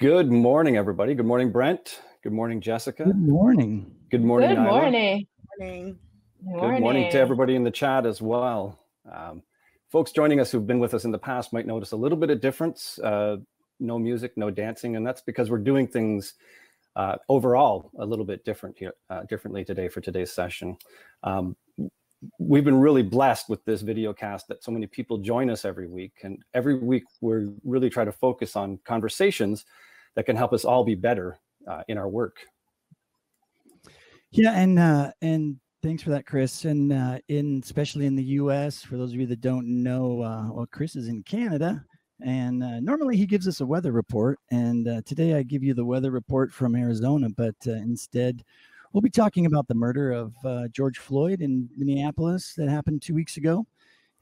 Good morning, everybody. Good morning, Brent. Good morning, Jessica. Good morning. Good morning. Good Nyla. morning. Morning. Good morning to everybody in the chat as well. Um, folks joining us who've been with us in the past might notice a little bit of difference. Uh, no music, no dancing, and that's because we're doing things uh, overall a little bit different here, uh, differently today for today's session. Um, we've been really blessed with this video cast that so many people join us every week, and every week we're really trying to focus on conversations that can help us all be better uh, in our work. Yeah, and uh, and thanks for that, Chris. And uh, in especially in the U.S., for those of you that don't know, uh, well, Chris is in Canada, and uh, normally he gives us a weather report. And uh, today I give you the weather report from Arizona, but uh, instead we'll be talking about the murder of uh, George Floyd in Minneapolis that happened two weeks ago.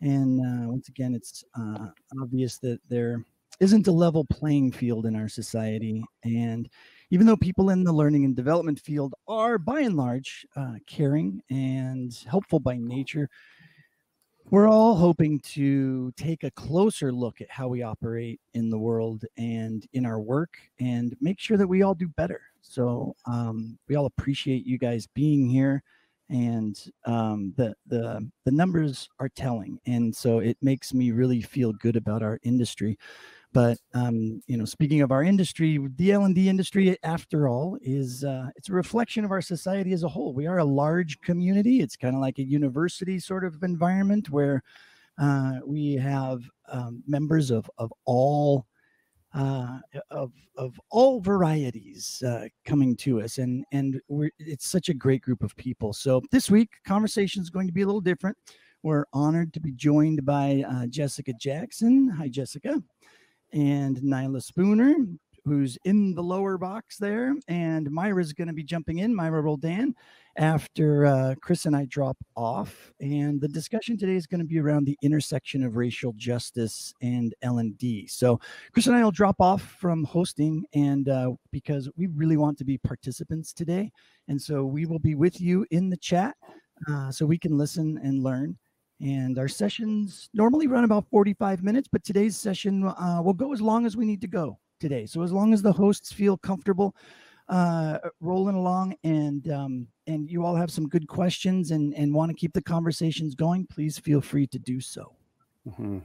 And uh, once again, it's uh, obvious that there isn't a level playing field in our society, and even though people in the learning and development field are by and large uh, caring and helpful by nature, we're all hoping to take a closer look at how we operate in the world and in our work and make sure that we all do better. So um, we all appreciate you guys being here and um, the the the numbers are telling, and so it makes me really feel good about our industry. But um, you know, speaking of our industry, the L and D industry, after all, is uh, it's a reflection of our society as a whole. We are a large community. It's kind of like a university sort of environment where uh, we have um, members of of all uh, of of all varieties uh, coming to us, and and we're it's such a great group of people. So this week, conversation is going to be a little different. We're honored to be joined by uh, Jessica Jackson. Hi, Jessica and Nyla Spooner, who's in the lower box there. And Myra's going to be jumping in, Myra Roldan, after uh, Chris and I drop off. And the discussion today is going to be around the intersection of racial justice and L&D. So Chris and I will drop off from hosting and uh, because we really want to be participants today. And so we will be with you in the chat uh, so we can listen and learn. And our sessions normally run about 45 minutes, but today's session uh, will go as long as we need to go today. So as long as the hosts feel comfortable uh, rolling along and um, and you all have some good questions and, and want to keep the conversations going, please feel free to do so. Mm-hmm.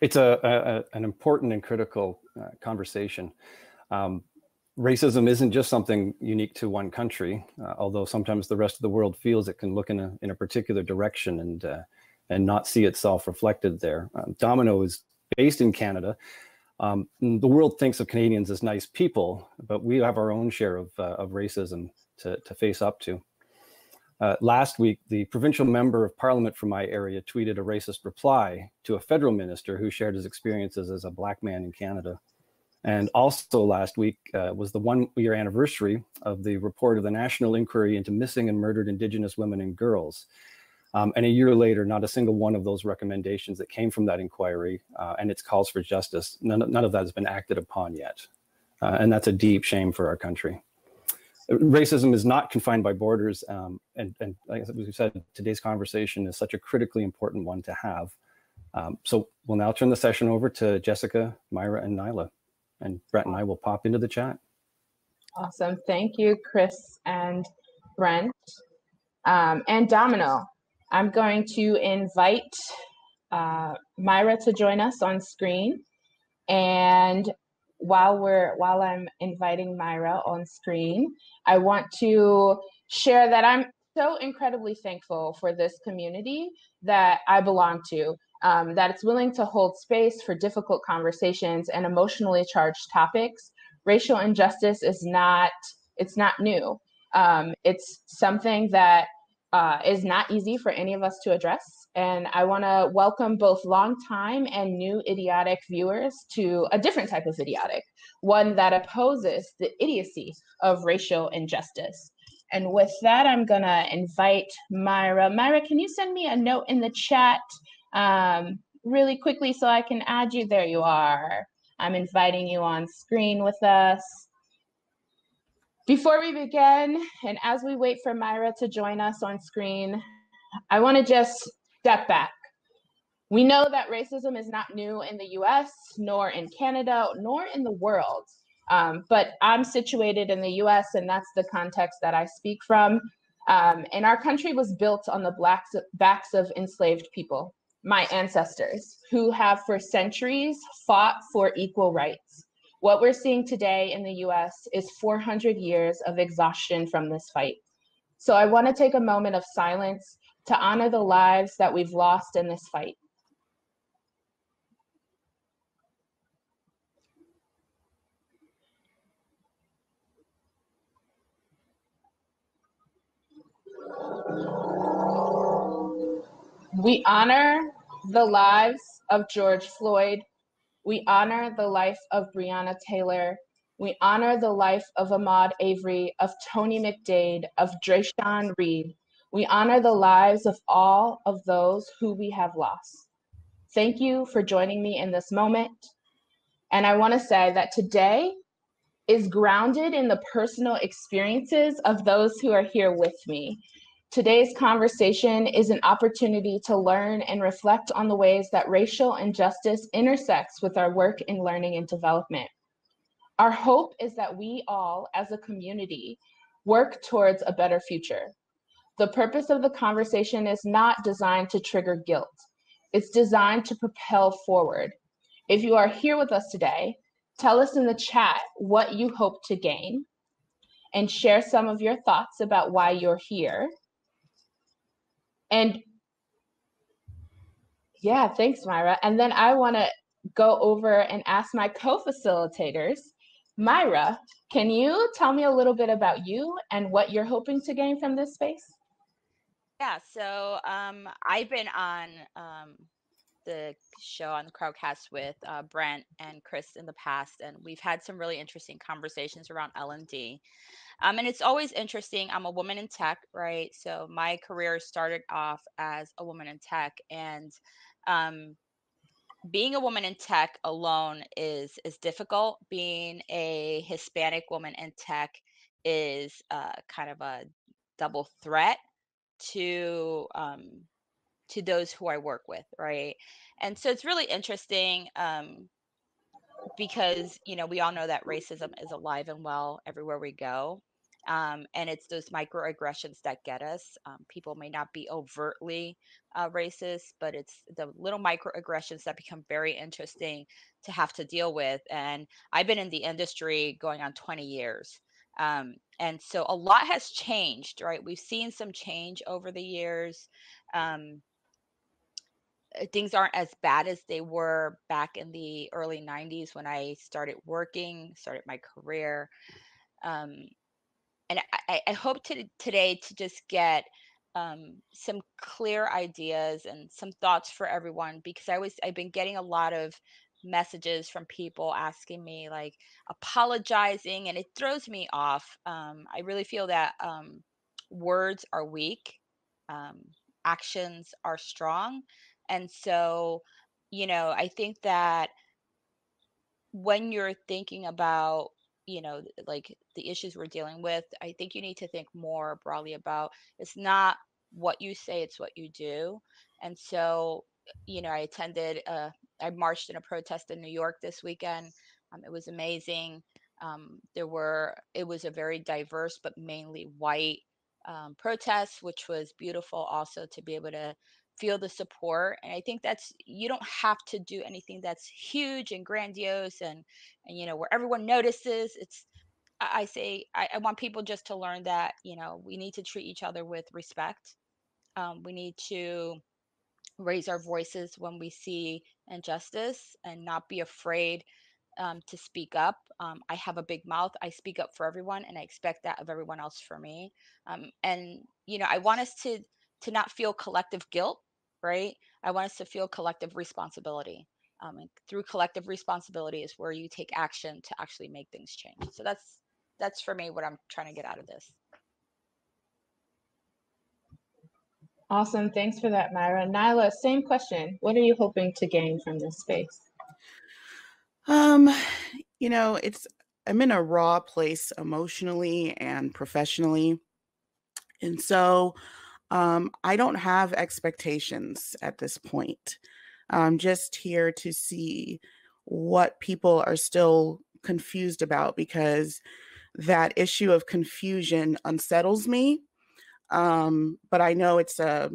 It's a, a, an important and critical uh, conversation. Um, racism isn't just something unique to one country, uh, although sometimes the rest of the world feels it can look in a in a particular direction and uh, and not see itself reflected there. Um, dominKnow is based in Canada. Um, the world thinks of Canadians as nice people, but we have our own share of, uh, of racism to, to face up to. Uh, last week, the provincial member of parliament from my area tweeted a racist reply to a federal minister who shared his experiences as a black man in Canada. And also last week uh, was the one year anniversary of the report of the National Inquiry into Missing and Murdered Indigenous Women and Girls. Um, and a year later, not a single one of those recommendations that came from that inquiry uh, and its calls for justice, none, none of that has been acted upon yet. Uh, and that's a deep shame for our country. Racism is not confined by borders. Um, and, and like we said, today's conversation is such a critically important one to have. Um, so we'll now turn the session over to Jessica, Myra, and Nyla. And Brent and I will pop into the chat. Awesome. Thank you, Chris and Brent. Um, and dominKnow, I'm going to invite uh, Myra to join us on screen. And while we're while I'm inviting Myra on screen, I want to share that I'm so incredibly thankful for this community that I belong to. Um, that it's willing to hold space for difficult conversations and emotionally charged topics. Racial injustice is not it's not new. Um, it's something that uh, is not easy for any of us to address. And I want to welcome both longtime and new IDIODC viewers to a different type of IDIODC, one that opposes the idiocy of racial injustice. And with that, I'm going to invite Myra. Myra, can you send me a note in the chat um, really quickly so I can add you? There you are. I'm inviting you on screen with us. Before we begin, and as we wait for Myra to join us on screen, I want to just step back. We know that racism is not new in the US, nor in Canada, nor in the world. Um, but I'm situated in the US, and that's the context that I speak from. Um, and our country was built on the blacks, backs of enslaved people, my ancestors, who have for centuries fought for equal rights. What we're seeing today in the US is 400 years of exhaustion from this fight. So I want to take a moment of silence to honor the lives that we've lost in this fight. We honor the lives of George Floyd. We honor the life of Breonna Taylor. We honor the life of Ahmaud Arbery, of Tony McDade, of Dreasjon Reed. We honor the lives of all of those who we have lost. Thank you for joining me in this moment. And I want to say that today is grounded in the personal experiences of those who are here with me. Today's conversation is an opportunity to learn and reflect on the ways that racial injustice intersects with our work in learning and development. Our hope is that we all, as a community, work towards a better future. The purpose of the conversation is not designed to trigger guilt. It's designed to propel forward. If you are here with us today, tell us in the chat what you hope to gain and share some of your thoughts about why you're here. And yeah, thanks, Myra. And then I want to go over and ask my co facilitators. Myra, can you tell me a little bit about you and what you're hoping to gain from this space? Yeah, so um, I've been on um, the show on the Crowdcast with uh, Brent and Chris in the past, and we've had some really interesting conversations around L and D. Um, and it's always interesting. I'm a woman in tech, right? So my career started off as a woman in tech, and um, being a woman in tech alone is is difficult. Being a Hispanic woman in tech is uh, kind of a double threat to um, to those who I work with, right? And so it's really interesting um, because you know we all know that racism is alive and well everywhere we go. Um, and it's those microaggressions that get us. Um, people may not be overtly uh, racist, but it's the little microaggressions that become very interesting to have to deal with. And I've been in the industry going on 20 years. Um, and so a lot has changed, right? We've seen some change over the years. Um, things aren't as bad as they were back in the early 90s when I started working, started my career. Um, and I, I hope to, today to just get um, some clear ideas and some thoughts for everyone because I was I've been getting a lot of messages from people asking me like apologizing and it throws me off. Um, I really feel that um, words are weak, um, actions are strong, and so you know I think that when you're thinking about you know like the issues we're dealing with i think you need to think more broadly about it's not what you say it's what you do. And so you know i attended uh, i marched in a protest in new york this weekend. Um, it was amazing. Um, there were it was a very diverse but mainly white um, protest which was beautiful also to be able to feel the support and i think that's you don't have to do anything that's huge and grandiose and and you know where everyone notices it's i say I, I want people just to learn that you know we need to treat each other with respect um, we need to raise our voices when we see injustice and not be afraid um, to speak up. Um, I have a big mouth. I speak up for everyone, and I expect that of everyone else for me. Um, and you know, I want us to to not feel collective guilt, right? I want us to feel collective responsibility. Um, and through collective responsibility is where you take action to actually make things change. So that's that's for me what I'm trying to get out of this. Awesome. Thanks for that, Myra. Nyla, same question. What are you hoping to gain from this space? Um, you know, it's I'm in a raw place emotionally and professionally. And so um, I don't have expectations at this point. I'm just here to see what people are still confused about because that issue of confusion unsettles me. Um, but I know it's a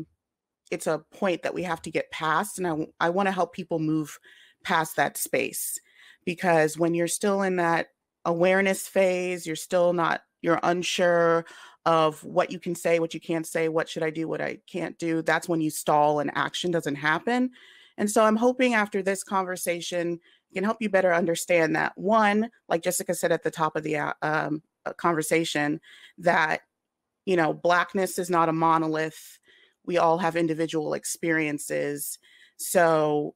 it's a point that we have to get past, and I I want to help people move past that space because when you're still in that awareness phase, you're still not you're unsure of what you can say, what you can't say, what should I do, what I can't do. That's when you stall and action doesn't happen. And so I'm hoping after this conversation can help you better understand that one, like Jessica said at the top of the uh, um, uh, conversation, that you know blackness is not a monolith. We all have individual experiences. So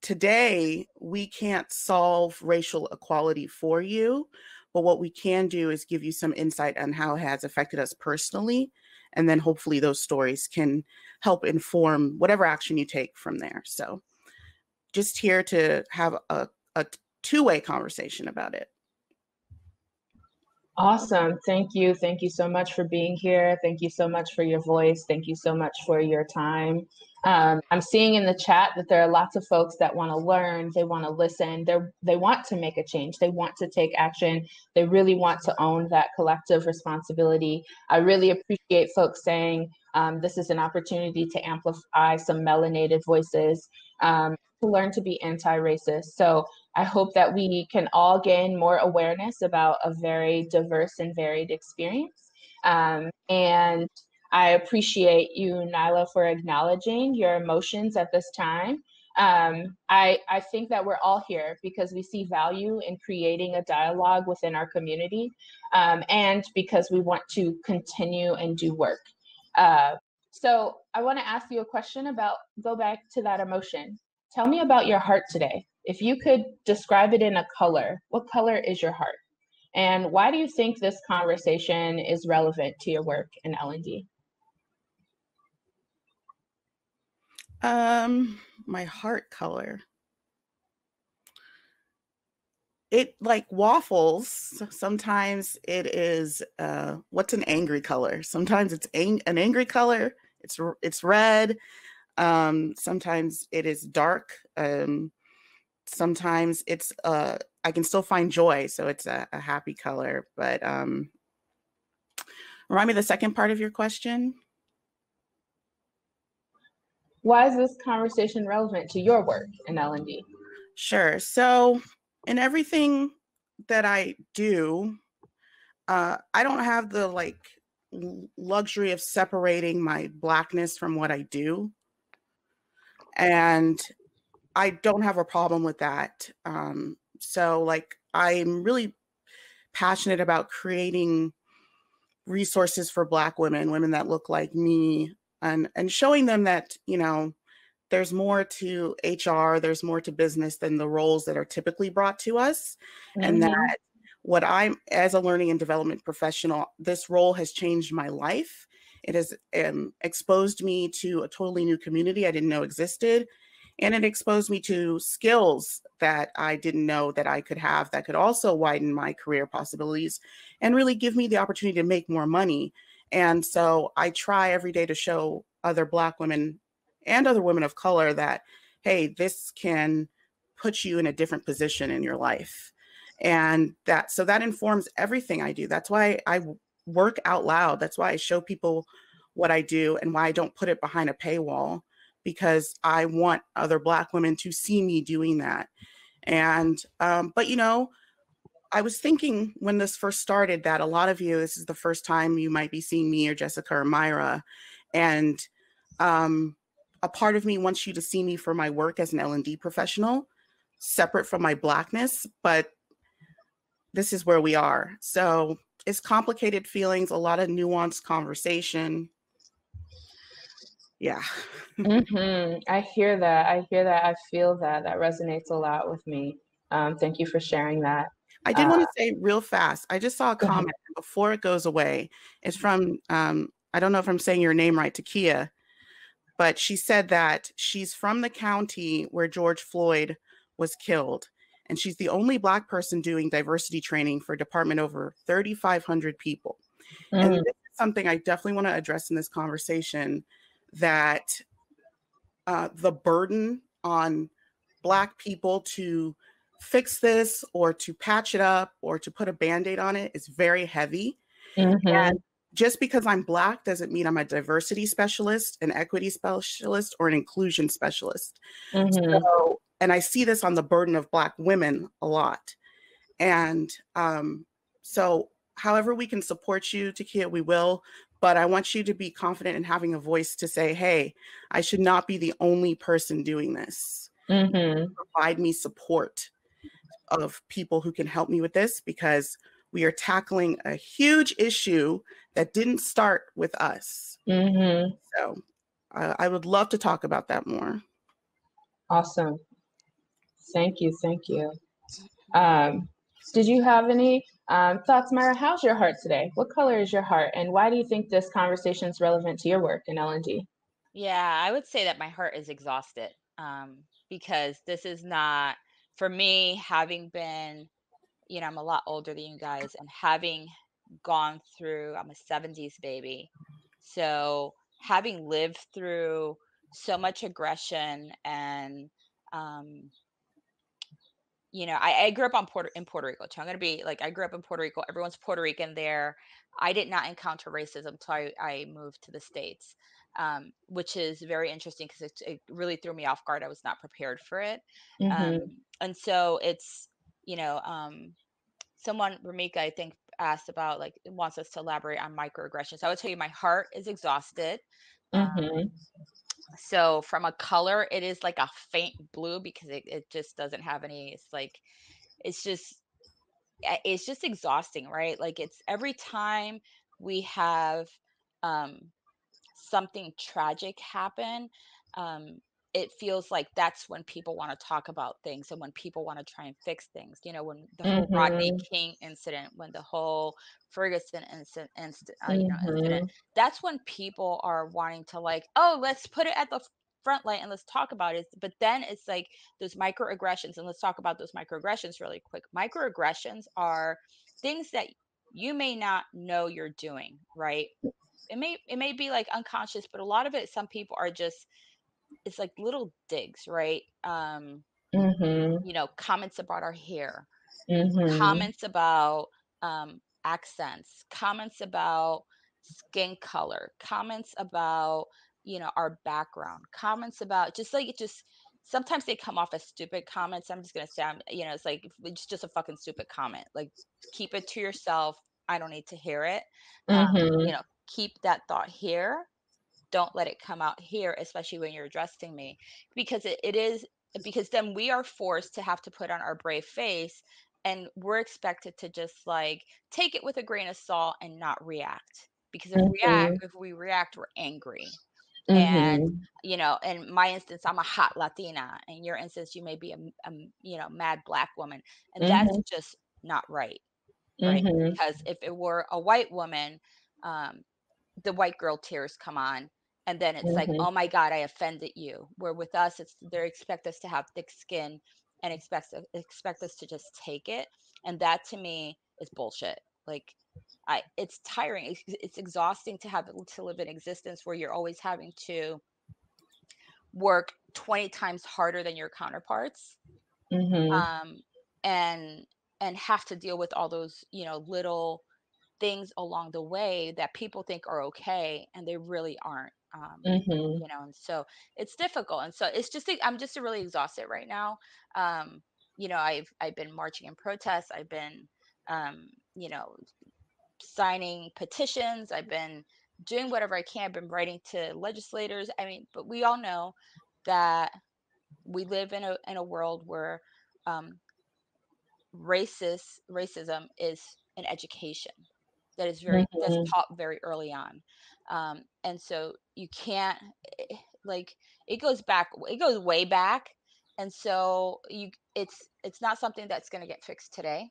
today we can't solve racial equality for you, but what we can do is give you some insight on how it has affected us personally. And then hopefully those stories can help inform whatever action you take from there. So just here to have a, a two way conversation about it. Awesome. Thank you. Thank you so much for being here. Thank you so much for your voice. Thank you so much for your time. Um, I'm seeing in the chat that there are lots of folks that want to learn, they want to listen, they they want to make a change, they want to take action, they really want to own that collective responsibility. I really appreciate folks saying um, this is an opportunity to amplify some melanated voices. Um, to learn to be anti-racist. So I hope that we can all gain more awareness about a very diverse and varied experience. Um, and I appreciate you, Nyla, for acknowledging your emotions at this time. Um, I, I think that we're all here because we see value in creating a dialogue within our community um, and because we want to continue and do work. Uh, so I want to ask you a question about go back to that emotion. Tell me about your heart today. If you could describe it in a color, what color is your heart? And why do you think this conversation is relevant to your work in L&D? Um, my heart color. It like waffles. Sometimes it is uh what's an angry color? Sometimes it's ang- an angry color. It's it's red. Um sometimes it is dark. Um sometimes it's uh I can still find joy, so it's a, a happy color, but um remind me the second part of your question why is this conversation relevant to your work in L&D? Sure. So, in everything that I do, uh, I don't have the like luxury of separating my blackness from what I do, and I don't have a problem with that. Um, so, like, I'm really passionate about creating resources for Black women, women that look like me, and and showing them that you know there's more to HR, there's more to business than the roles that are typically brought to us, mm-hmm. and that what I'm as a learning and development professional, this role has changed my life. It has um, exposed me to a totally new community I didn't know existed. And it exposed me to skills that I didn't know that I could have that could also widen my career possibilities and really give me the opportunity to make more money and so I try every day to show other Black women and other women of color that, hey, this can put you in a different position in your life. And that, so that informs everything I do. That's why I work out loud. That's why I show people what I do and why I don't put it behind a paywall because I want other Black women to see me doing that. And, um, but you know, I was thinking when this first started that a lot of you, this is the first time you might be seeing me or Jessica or Myra. And um, a part of me wants you to see me for my work as an L&D professional, separate from my blackness, but this is where we are. So it's complicated feelings, a lot of nuanced conversation. Yeah. mm-hmm. I hear that. I hear that. I feel that. That resonates a lot with me. Um, thank you for sharing that. I did uh, want to say real fast. I just saw a comment before it goes away. It's from um, I don't know if I'm saying your name right, Takia, but she said that she's from the county where George Floyd was killed, and she's the only Black person doing diversity training for a department over 3,500 people. Mm. And this is something I definitely want to address in this conversation. That uh, the burden on Black people to fix this or to patch it up or to put a band-aid on it is very heavy Mhm. and just because i'm black doesn't mean i'm a diversity specialist an equity specialist or an inclusion specialist Mhm. so and i see this on the burden of black women a lot and um, so however we can support you takia we will but i want you to be confident in having a voice to say hey i should not be the only person doing this Mhm. provide me support of people who can help me with this because we are tackling a huge issue that didn't start with us. Mhm. So I I would love to talk about that more. Awesome. Thank you. Thank you. Um, did you have any um, thoughts, Myra? How's your heart today? What color is your heart, and why do you think this conversation is relevant to your work in L&D? Yeah, I would say that my heart is exhausted um, because this is not, for me, having been, you know, I'm a lot older than you guys and having gone through, I'm a 70s baby. So having lived through so much aggression and, um, you know, I, I grew up on Puerto in Puerto Rico. So I'm gonna be like, I grew up in Puerto Rico. Everyone's Puerto Rican there. I did not encounter racism until I, I moved to the States um, which is very interesting because it, it really threw me off guard. I was not prepared for it. Mhm. Um, and so it's, you know, um, someone, Ramika, I think, asked about like, wants us to elaborate on microaggressions. I would tell you my heart is exhausted. Um, Mhm. So from a color, it is like a faint blue because it, it just doesn't have any, it's like, it's just, uh, it's just exhausting, right? Like it's every time we have, um, something tragic happen, um, it feels like that's when people want to talk about things and when people want to try and fix things. You know, when the whole Rodney Mhm. King incident, when the whole Ferguson incident, uh, you know, incident, Mhm. that's when people are wanting to like, oh, let's put it at the front light and let's talk about it. But then it's like those microaggressions, and let's talk about those microaggressions really quick. Microaggressions are things that you may not know you're doing, right? it may it may be like unconscious but a lot of it some people are just it's like little digs right um Mhm. you know comments about our hair Mhm. comments about um accents comments about skin color comments about you know our background comments about just like it just sometimes they come off as stupid comments i'm just gonna say i'm you know it's like it's just a fucking stupid comment like keep it to yourself i don't need to hear it um, you Mhm. know keep that thought here don't let it come out here especially when you're addressing me because it, it is because then we are forced to have to put on our brave face and we're expected to just like take it with a grain of salt and not react because if react Mhm. if we react we're angry and Mhm. you know in my instance i'm a hot latina in your instance you may be a, a you know mad black woman and that's Mhm. just not right right Mhm. because if it were a white woman um the white girl tears come on and then it's like Mhm. oh my god i offended you where with us it's they expect us to have thick skin and expect expect us to just take it and that to me is bullshit like i it's tiring it's, it's exhausting to have to live in existence where you're always having to work 20 times harder than your counterparts Mhm. um and and have to deal with all those you know little things along the way that people think are okay and they really aren't um Mhm. you know and so it's difficult and so it's just i'm just really exhausted right now um you know i've i've been marching in protests i've been um you know signing petitions i've been doing whatever i can i've been writing to legislators i mean but we all know that we live in a in a world where um racist racism is an education that is very that's Mhm. taught very early on um and so you can't eh, like it goes back it goes way back and so you it's it's not something that's going to get fixed today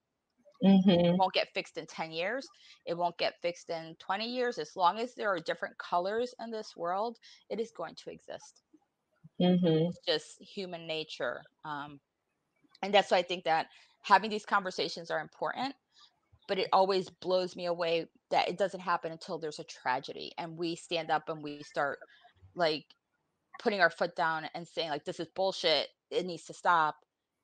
it Mhm. won't get fixed in 10 years it won't get fixed in 20 years as long as there are different colors in this world it is going to exist Mhm. it's just human nature um and that's why i think that having these conversations are important but it always blows me away that it doesn't happen until there's a tragedy and we stand up and we start like putting our foot down and saying like this is bullshit it needs to stop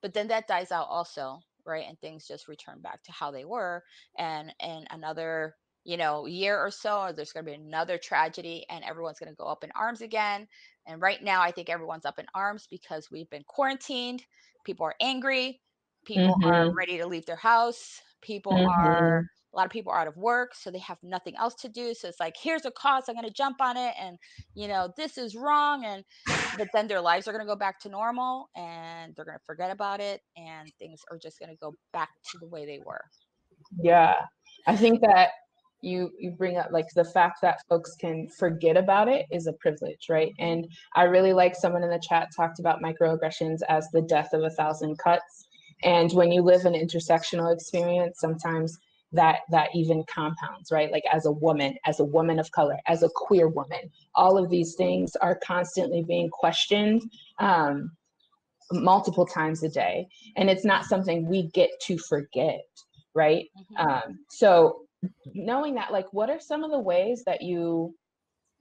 but then that dies out also right and things just return back to how they were and in another you know year or so there's going to be another tragedy and everyone's going to go up in arms again and right now i think everyone's up in arms because we've been quarantined people are angry people mm-hmm. are ready to leave their house people mm-hmm. are a lot of people are out of work so they have nothing else to do so it's like here's a cause i'm going to jump on it and you know this is wrong and but then their lives are going to go back to normal and they're going to forget about it and things are just going to go back to the way they were yeah i think that you you bring up like the fact that folks can forget about it is a privilege right and i really like someone in the chat talked about microaggressions as the death of a thousand cuts and when you live an intersectional experience sometimes that that even compounds right? Like as a woman as a woman of color as a queer woman all of these things are constantly being questioned um, multiple times a day. And it's not something we get to forget right? Mm-hmm. um, so knowing that like what are some of the ways that you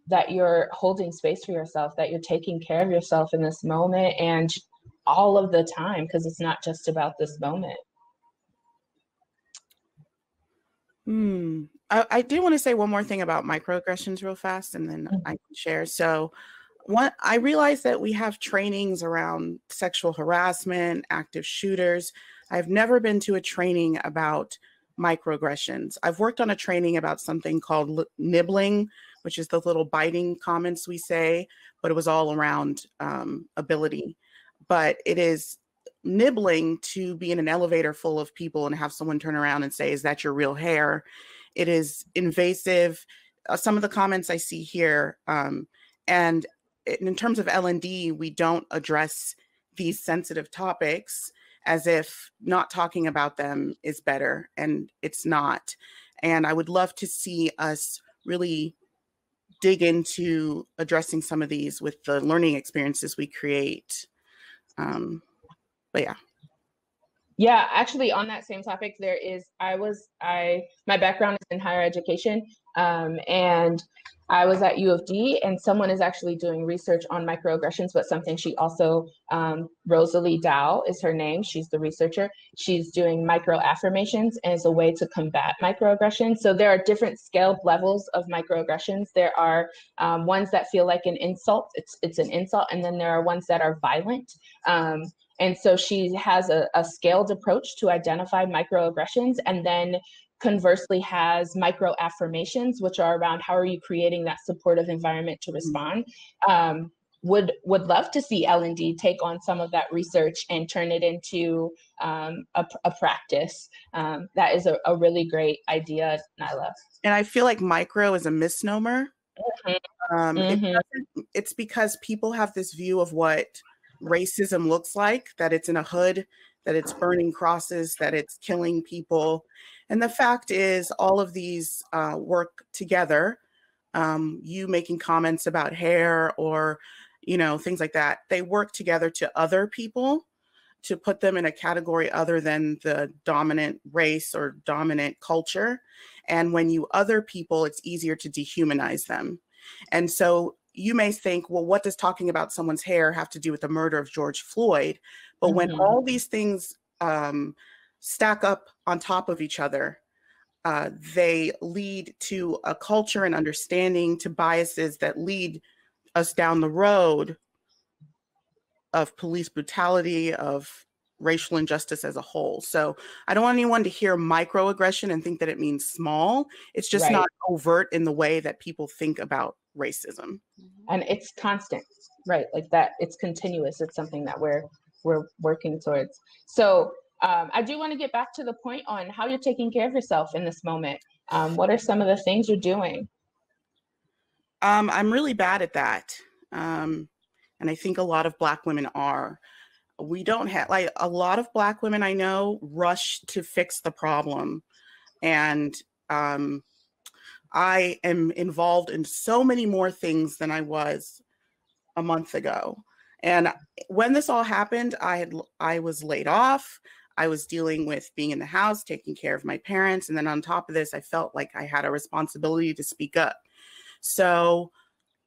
that you're holding space for yourself that you're taking care of yourself in this moment? And all of the time because it's not just about this moment Hmm. I, I do want to say one more thing about microaggressions real fast and then mm-hmm. I can share. So one I realize that we have trainings around sexual harassment, active shooters. I've never been to a training about microaggressions. I've worked on a training about something called nibbling, which is the little biting comments we say, but it was all around um, ability. But it is nibbling to be in an elevator full of people and have someone turn around and say, Is that your real hair? It is invasive. Uh, some of the comments I see here, um, and in terms of L&D, we don't address these sensitive topics as if not talking about them is better, and it's not. And I would love to see us really dig into addressing some of these with the learning experiences we create. Um, but yeah. Yeah actually on that same topic there is i was i my background is in higher education um, and i was at u of d and someone is actually doing research on microaggressions but something she also um, rosalie dow is her name. She's the researcher. She's doing micro affirmations as a way to combat microaggressions so there are different scaled levels of microaggressions. There are um, ones that feel like an insult. It's it's an insult. And then there are ones that are violent. Um, and so she has a, a scaled approach to identify microaggressions. And then conversely has micro affirmations, which are around how are you creating that supportive environment to mm-hmm. respond. Um, would would love to see L&D take on some of that research and turn it into um, a, a, practice. Um, that is a, a, really great idea, Nyla. And I feel like micro is a misnomer. Mm-hmm. Um, mm-hmm. It it's because people have this view of what racism looks like that it's in a hood, that it's burning crosses, that it's killing people. And the fact is, all of these uh, work together. Um, you making comments about hair or, you know, things like that, they work together to other people to put them in a category other than the dominant race or dominant culture. And when you other people, it's easier to dehumanize them. And so you may think, well, what does talking about someone's hair have to do with the murder of George Floyd? But mm-hmm. when all these things um, stack up on top of each other, uh, they lead to a culture and understanding to biases that lead us down the road of police brutality, of racial injustice as a whole. So I don't want anyone to hear microaggression and think that it means small. It's just right. not overt in the way that people think about racism. Mm-hmm. And it's constant, right? Like that, it's continuous. It's something that we're we're working towards. So um, I do want to get back to the point on how you're taking care of yourself in this moment. Um, what are some of the things you're doing? Um, I'm really bad at that. Um, and I think a lot of Black women are. We don't have, like, a lot of Black women I know rush to fix the problem. And um, I am involved in so many more things than I was a month ago. And when this all happened, I had I was laid off. I was dealing with being in the house, taking care of my parents, and then on top of this, I felt like I had a responsibility to speak up. So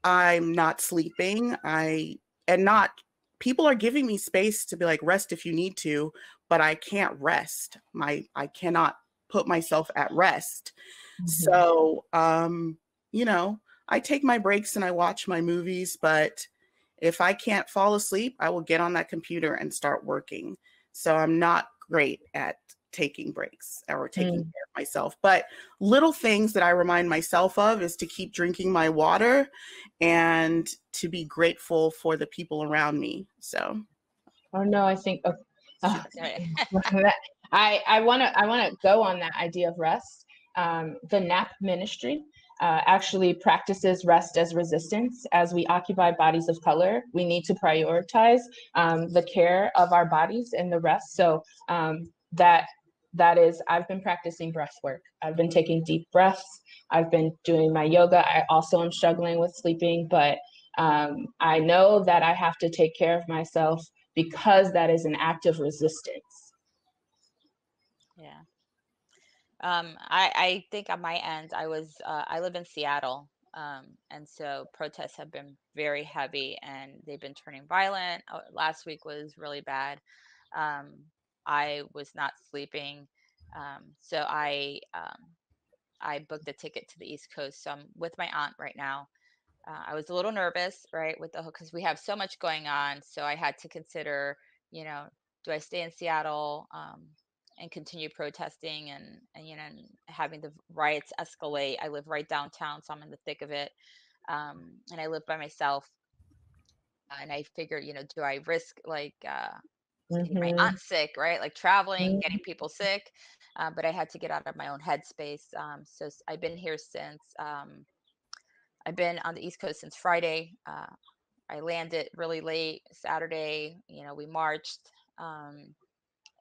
I'm not sleeping. I and not people are giving me space to be like rest if you need to but i can't rest my i cannot put myself at rest mm-hmm. so um you know i take my breaks and i watch my movies but if i can't fall asleep i will get on that computer and start working so i'm not great at taking breaks or taking mm. care of myself. But little things that I remind myself of is to keep drinking my water and to be grateful for the people around me. So, oh no, I think oh, oh, I I want to I want to go on that idea of rest. Um, the NAP ministry uh, actually practices rest as resistance. As we occupy bodies of color, we need to prioritize um, the care of our bodies and the rest. So um, that that is i've been practicing breath work. I've been taking deep breaths. I've been doing my yoga. I also am struggling with sleeping but um, i know that i have to take care of myself because that is an act of resistance. Yeah um, I, I think on my end i was uh, i live in seattle um, and so protests have been very heavy and they've been turning violent uh, last week was really bad um, I was not sleeping. Um, so I um, I booked a ticket to the East Coast. So I'm with my aunt right now. Uh, I was a little nervous, right, with the hook because we have so much going on. So I had to consider, you know, do I stay in Seattle um, and continue protesting and, and you know having the riots escalate? I live right downtown, so I'm in the thick of it, um, and I live by myself. And I figured, you know, do I risk like uh, getting my mm-hmm. aunt sick, right? Like traveling, mm-hmm. getting people sick. Uh, but I had to get out of my own headspace. Um, so I've been here since um, I've been on the East Coast since Friday. Uh, I landed really late Saturday. You know, we marched. Um,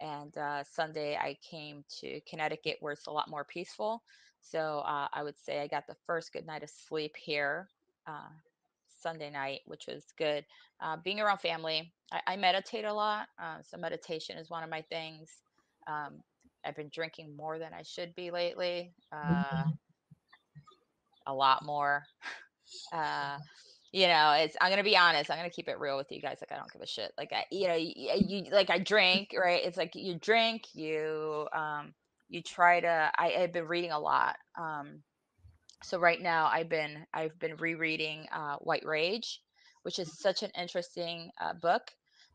and uh, Sunday I came to Connecticut where it's a lot more peaceful. So uh, I would say I got the first good night of sleep here uh, Sunday night, which was good. Uh, being around family, I, I meditate a lot. Uh, so meditation is one of my things. Um, I've been drinking more than I should be lately. Uh, mm-hmm. A lot more. You know, it's. I'm gonna be honest. I'm gonna keep it real with you guys. Like I don't give a shit. Like I, you know, you, you like I drink, right? It's like you drink, you um, you try to. I, I've been reading a lot. Um, so right now I've been I've been rereading uh, White Rage, which is such an interesting uh, book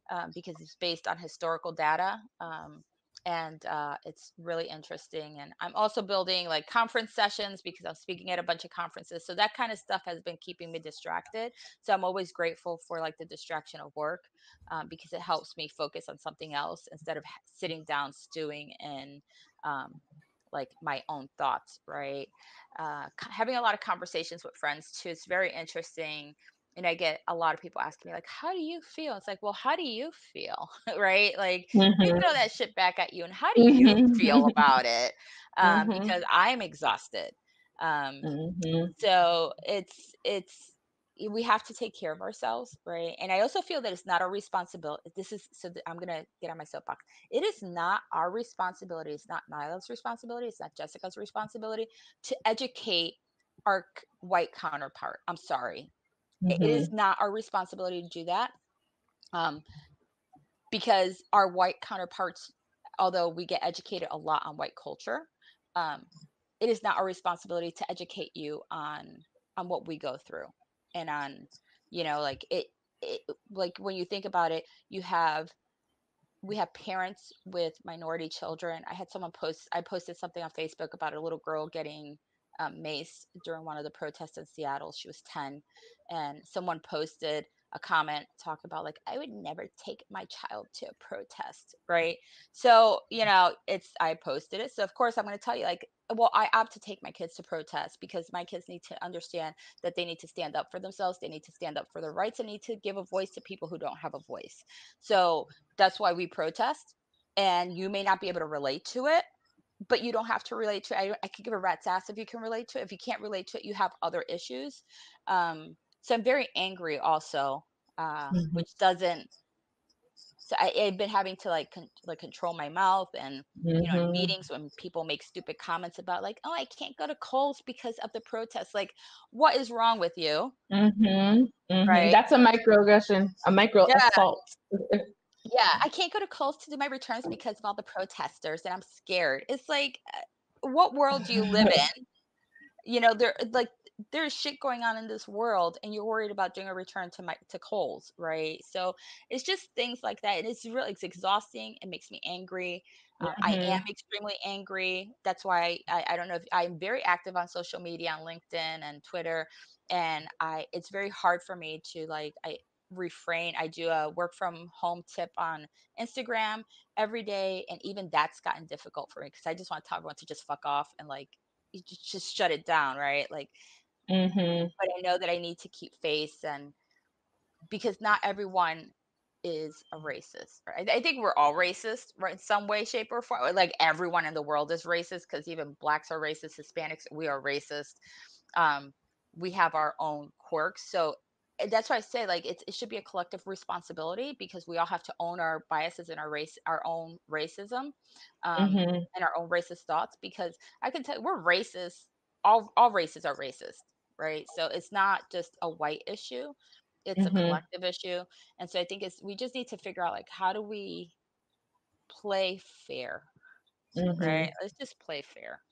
um, because it's based on historical data. Um, and uh, it's really interesting. And I'm also building like conference sessions because I'm speaking at a bunch of conferences. So that kind of stuff has been keeping me distracted. So I'm always grateful for like the distraction of work um, because it helps me focus on something else instead of sitting down stewing in um, like my own thoughts, right? Uh, having a lot of conversations with friends too. It's very interesting. And I get a lot of people asking me, like, how do you feel? It's like, well, how do you feel? right? Like, mm-hmm. you throw that shit back at you. And how do you mm-hmm. feel about it? Um, mm-hmm. Because I'm exhausted. Um, mm-hmm. so it's, it's, we have to take care of ourselves, right? And I also feel that it's not our responsibility. This is so I'm gonna get on my soapbox. It is not our responsibility. It's not Nyla's responsibility. It's not Jessica's responsibility to educate our white counterpart. I'm sorry, mm-hmm. it is mm-hmm. not our responsibility to do that, um, because our white counterparts, although we get educated a lot on white culture, um, it is not our responsibility to educate you on on what we go through and on you know like it, it like when you think about it you have we have parents with minority children i had someone post i posted something on facebook about a little girl getting um, mace during one of the protests in seattle she was 10 and someone posted a comment talk about like i would never take my child to a protest right? So you know it's i posted it so of course i'm going to tell you like well i opt to take my kids to protest because my kids need to understand that they need to stand up for themselves they need to stand up for their rights and need to give a voice to people who don't have a voice. So that's why we protest and you may not be able to relate to it but you don't have to relate to it I, I could give a rat's ass if you can relate to it if you can't relate to it you have other issues um, so i'm very angry also uh, mm-hmm. which doesn't so I, i've been having to like con- like control my mouth and you know Mhm. meetings when people make stupid comments about like oh i can't go to Kohl's because of the protests like what is wrong with you Mhm. Mhm. Right. That's a microaggression, a micro Yeah. assault. yeah i can't go to Kohl's to do my returns because of all the protesters and i'm scared it's like uh, what world do you live in you know there like there's shit going on in this world and you're worried about doing a return to my to Kohl's, right? So it's just things like that. And it's really it's exhausting. It makes me angry. Um, I am extremely angry. That's why I, I don't know if I'm very active on social media on LinkedIn and Twitter. And I it's very hard for me to like I refrain. I do a work from home tip on Instagram every day. And even that's gotten difficult for me because I just want to tell everyone to just fuck off and like just shut it down, right? Like Mhm. but I know that I need to keep face and because not everyone is a racist. Right? I think we're all racist, right? In some way, shape, or form. Like everyone in the world is racist because even blacks are racist, Hispanics, we are racist. Um, we have our own quirks. So that's why I say like it's, it should be a collective responsibility because we all have to own our biases and our race, our own racism, um, Mhm. and our own racist thoughts. Because I can tell you, we're racist. All all races are racist, right? So it's not just a white issue; it's a Mhm. collective issue. And so I think it's we just need to figure out like how do we play fair, Mhm. right? Let's just play fair.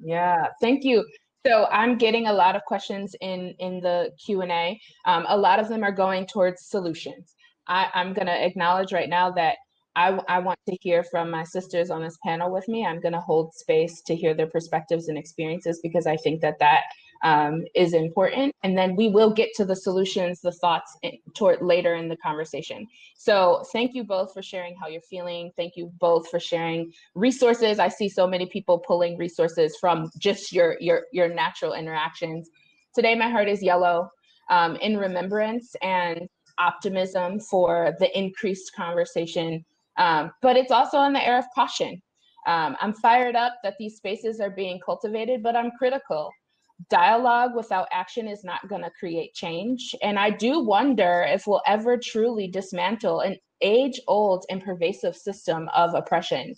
Yeah, thank you. So I'm getting a lot of questions in in the Q and A. Um, a lot of them are going towards solutions. I, I'm going to acknowledge right now that I, I, want to hear from my sisters on this panel with me. I'm going to hold space to hear their perspectives and experiences because I think that that um, is important. And then we will get to the solutions, the thoughts in, toward later in the conversation. So thank you both for sharing how you're feeling. Thank you both for sharing resources. I see so many people pulling resources from just your your your natural interactions. Today, my heart is yellow um, in remembrance and optimism for the increased conversation, um, but it's also in the air of caution. Um, I'm fired up that these spaces are being cultivated, but I'm critical. Dialogue without action is not going to create change. And I do wonder if we'll ever truly dismantle an age old and pervasive system of oppression.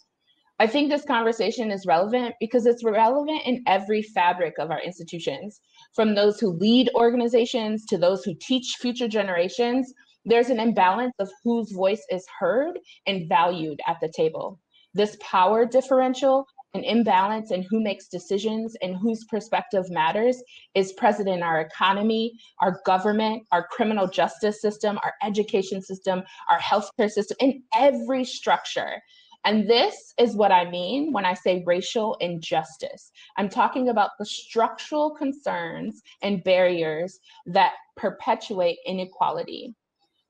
I think this conversation is relevant because it's relevant in every fabric of our institutions, from those who lead organizations to those who teach future generations. There's an imbalance of whose voice is heard and valued at the table. This power differential an imbalance in who makes decisions and whose perspective matters is present in our economy, our government, our criminal justice system, our education system, our healthcare system, in every structure. And this is what I mean when I say racial injustice. I'm talking about the structural concerns and barriers that perpetuate inequality.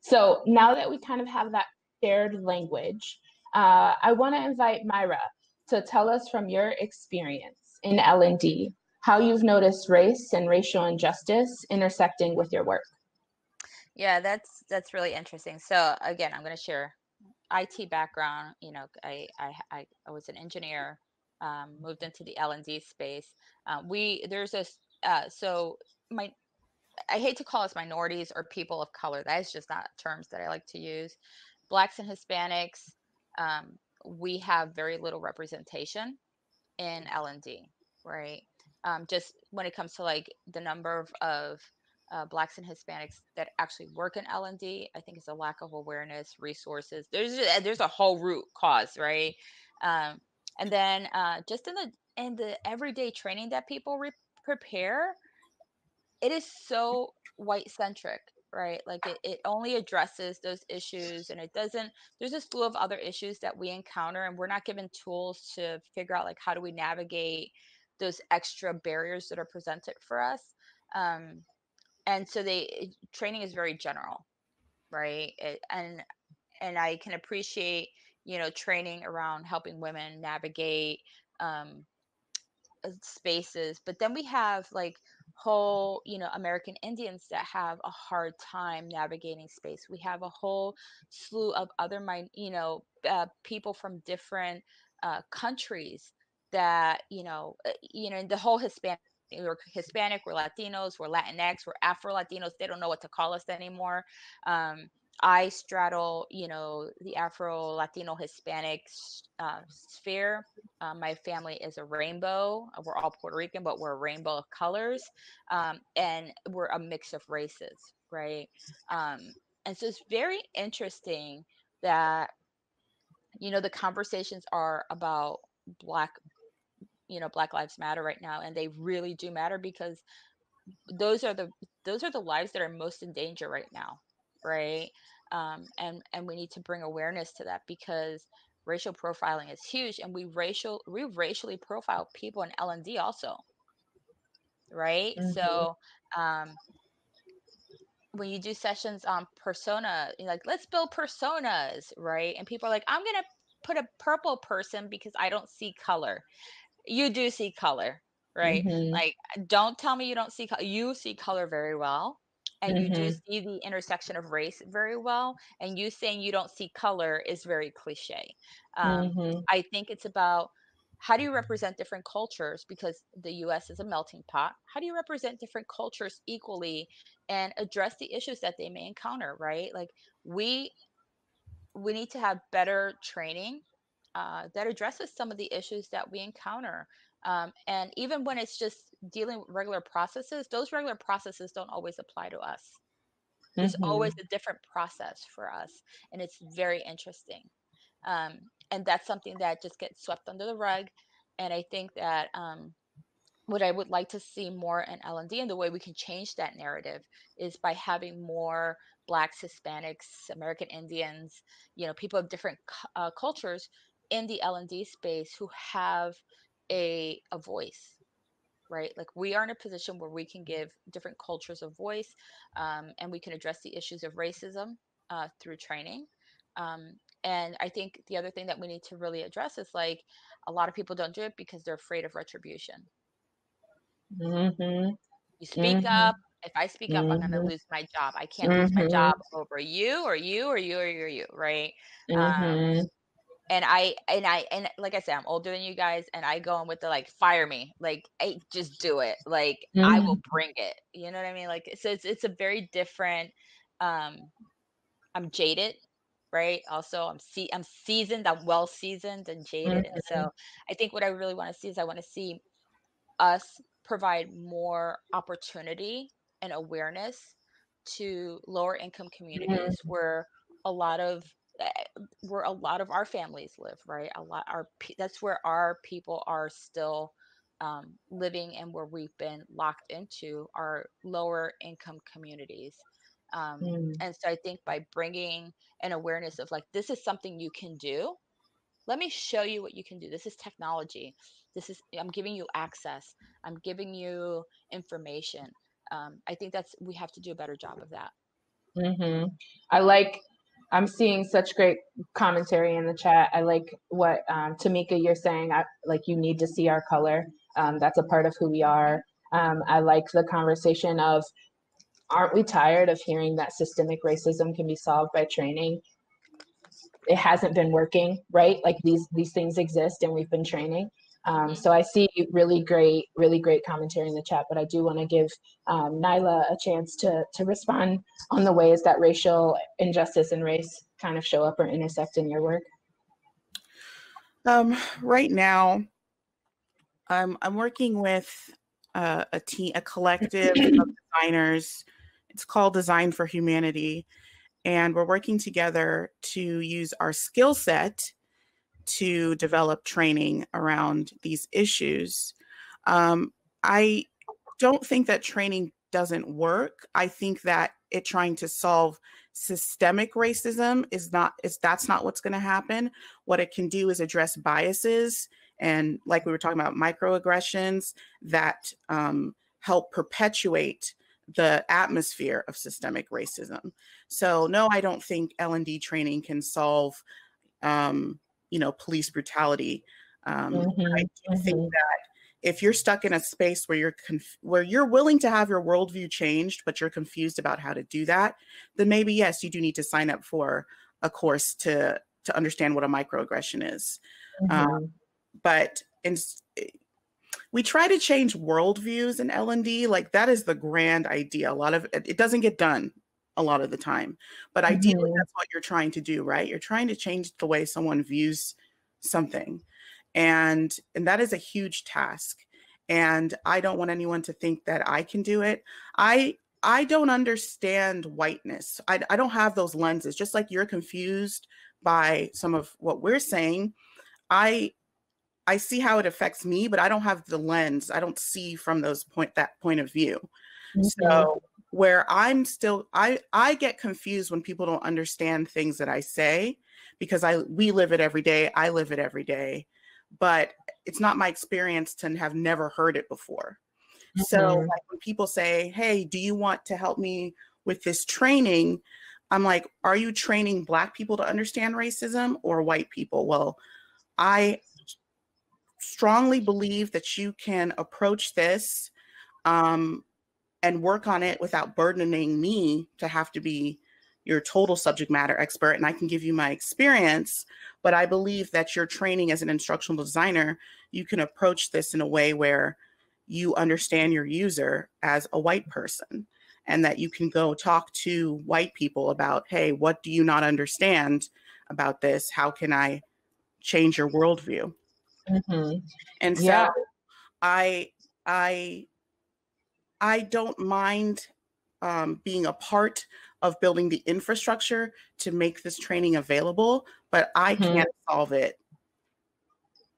So now that we kind of have that shared language, uh, I want to invite Myra to tell us from your experience in L&D how you've noticed race and racial injustice intersecting with your work. Yeah, that's that's really interesting. So again, I'm going to share IT background. You know, I I I, was an engineer, um, moved into the L and D space. Uh, we there's a uh, so my I hate to call us minorities or people of color. That is just not terms that I like to use. Blacks and Hispanics, um, we have very little representation in L and D, right? Um, just when it comes to like the number of, of uh, blacks and Hispanics that actually work in L and D, I think it's a lack of awareness, resources. There's a- there's a whole root cause, right? Um, and then uh, just in the in the everyday training that people re- prepare, it is so white centric right? Like it, it only addresses those issues and it doesn't there's a slew of other issues that we encounter and we're not given tools to figure out like how do we navigate those extra barriers that are presented for us um, and so they training is very general right? It, and and i can appreciate you know training around helping women navigate um, spaces but then we have like whole you know american indians that have a hard time navigating space. We have a whole slew of other you know uh, people from different uh, countries that you know uh, you know the whole hispanic we're hispanic we're latinos we're latinx we're afro latinos they don't know what to call us anymore. Um, I straddle, you know, the Afro Latino Hispanic uh, sphere. Uh, my family is a rainbow. We're all Puerto Rican, but we're a rainbow of colors, um, and we're a mix of races, right? Um, and so it's very interesting that you know the conversations are about black you know black lives matter right now and they really do matter because those are the those are the lives that are most in danger right now right? Um, and and we need to bring awareness to that because racial profiling is huge and we racial we racially profile people in l&d also. Right? Mm-hmm. so um, when you do sessions on persona like let's build personas right? And people are like i'm gonna put a purple person because i don't see color. You do see color right? Mm-hmm. like don't tell me you don't see color you see color very well and mm-hmm. you do mm-hmm. see the intersection of race very well and you saying you don't see color is very cliche um, mm-hmm. i think it's about how do you represent different cultures because the us is a melting pot how do you represent different cultures equally and address the issues that they may encounter right like we we need to have better training uh, that addresses some of the issues that we encounter um, and even when it's just dealing with regular processes those regular processes don't always apply to us there's mm-hmm. always a different process for us and it's very interesting um, and that's something that just gets swept under the rug and i think that um, what i would like to see more in l&d and the way we can change that narrative is by having more blacks hispanics american indians you know people of different uh, cultures in the l&d space who have a, a voice right like we are in a position where we can give different cultures a voice um, and we can address the issues of racism uh, through training um, and I think the other thing that we need to really address is like a lot of people don't do it because they're afraid of retribution. Mm-hmm. You speak mm-hmm. up. If I speak up, mm-hmm. I'm going to lose my job. I can't lose my mm-hmm. job over you or you or you or you or you, right? Um, mm-hmm. And I and I and like I said, I'm older than you guys, and I go in with the like, fire me, like, hey, just do it, like I will mm-hmm. bring it. You know what I mean? Like, so it's it's a very different. Um, I'm jaded right? Also, I'm see I'm seasoned, I'm well seasoned and jaded. Mm-hmm. And so I think what I really want to see is I want to see us provide more opportunity and awareness to lower income communities mm-hmm. where a lot of where a lot of our families live right a lot our that's where our people are still um, living and where we've been locked into our lower income communities um, mm. And so I think by bringing an awareness of like, this is something you can do. Let me show you what you can do. This is technology. This is, I'm giving you access. I'm giving you information. Um, I think that's, we have to do a better job of that. Mm-hmm. I like, I'm seeing such great commentary in the chat. I like what um, Tamika you're saying. I, like you need to see our color. Um, that's a part of who we are. Um, I like the conversation of aren't we tired of hearing that systemic racism can be solved by training? It hasn't been working, right? Like these these things exist and we've been training. Um, so I see really great, really great commentary in the chat, but I do want to give um, Nyla a chance to to respond on the ways that racial injustice and race kind of show up or intersect in your work. Um, right now, I'm I'm working with uh, a team, a collective of designers it's called Design for Humanity. And we're working together to use our skill set to develop training around these issues. Um, I don't think that training doesn't work. I think that it trying to solve systemic racism is not is that's not what's going to happen. What it can do is address biases and like we were talking about microaggressions that um, help perpetuate the atmosphere of systemic racism. So no, I don't think L&D training can solve, um, you know, police brutality. Um, mm-hmm, I mm-hmm. think that if you're stuck in a space where you're conf- where you're willing to have your worldview changed, but you're confused about how to do that, then maybe yes, you do need to sign up for a course to to understand what a microaggression is. Mm-hmm. Um, but in, we try to change worldviews in L&D. Like that is the grand idea. A lot of it, it doesn't get done a lot of the time. But ideally, Mhm. that's what you're trying to do, right? You're trying to change the way someone views something. And and that is a huge task. And I don't want anyone to think that I can do it. I I don't understand whiteness. I, I don't have those lenses. Just like you're confused by some of what we're saying, I I see how it affects me, but I don't have the lens. I don't see from those point that point of view. Mhm. So where I'm still I I get confused when people don't understand things that I say because I we live it every day. I live it every day. But it's not my experience to have never heard it before. So Mhm. like when people say, "Hey, do you want to help me with this training?" I'm like, "Are you training black people to understand racism or white people?" Well, I strongly believe that you can approach this um, and work on it without burdening me to have to be your total subject matter expert. And I can give you my experience, but I believe that your training as an instructional designer, you can approach this in a way where you understand your user as a white person and that you can go talk to white people about, hey, what do you not understand about this? How can I change your worldview? Mhm. And so Yeah. I I I don't mind um, being a part of building the infrastructure to make this training available, but I Mhm. can't solve it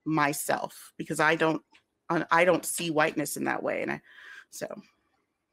myself because I don't I I don't see whiteness in that way, and I so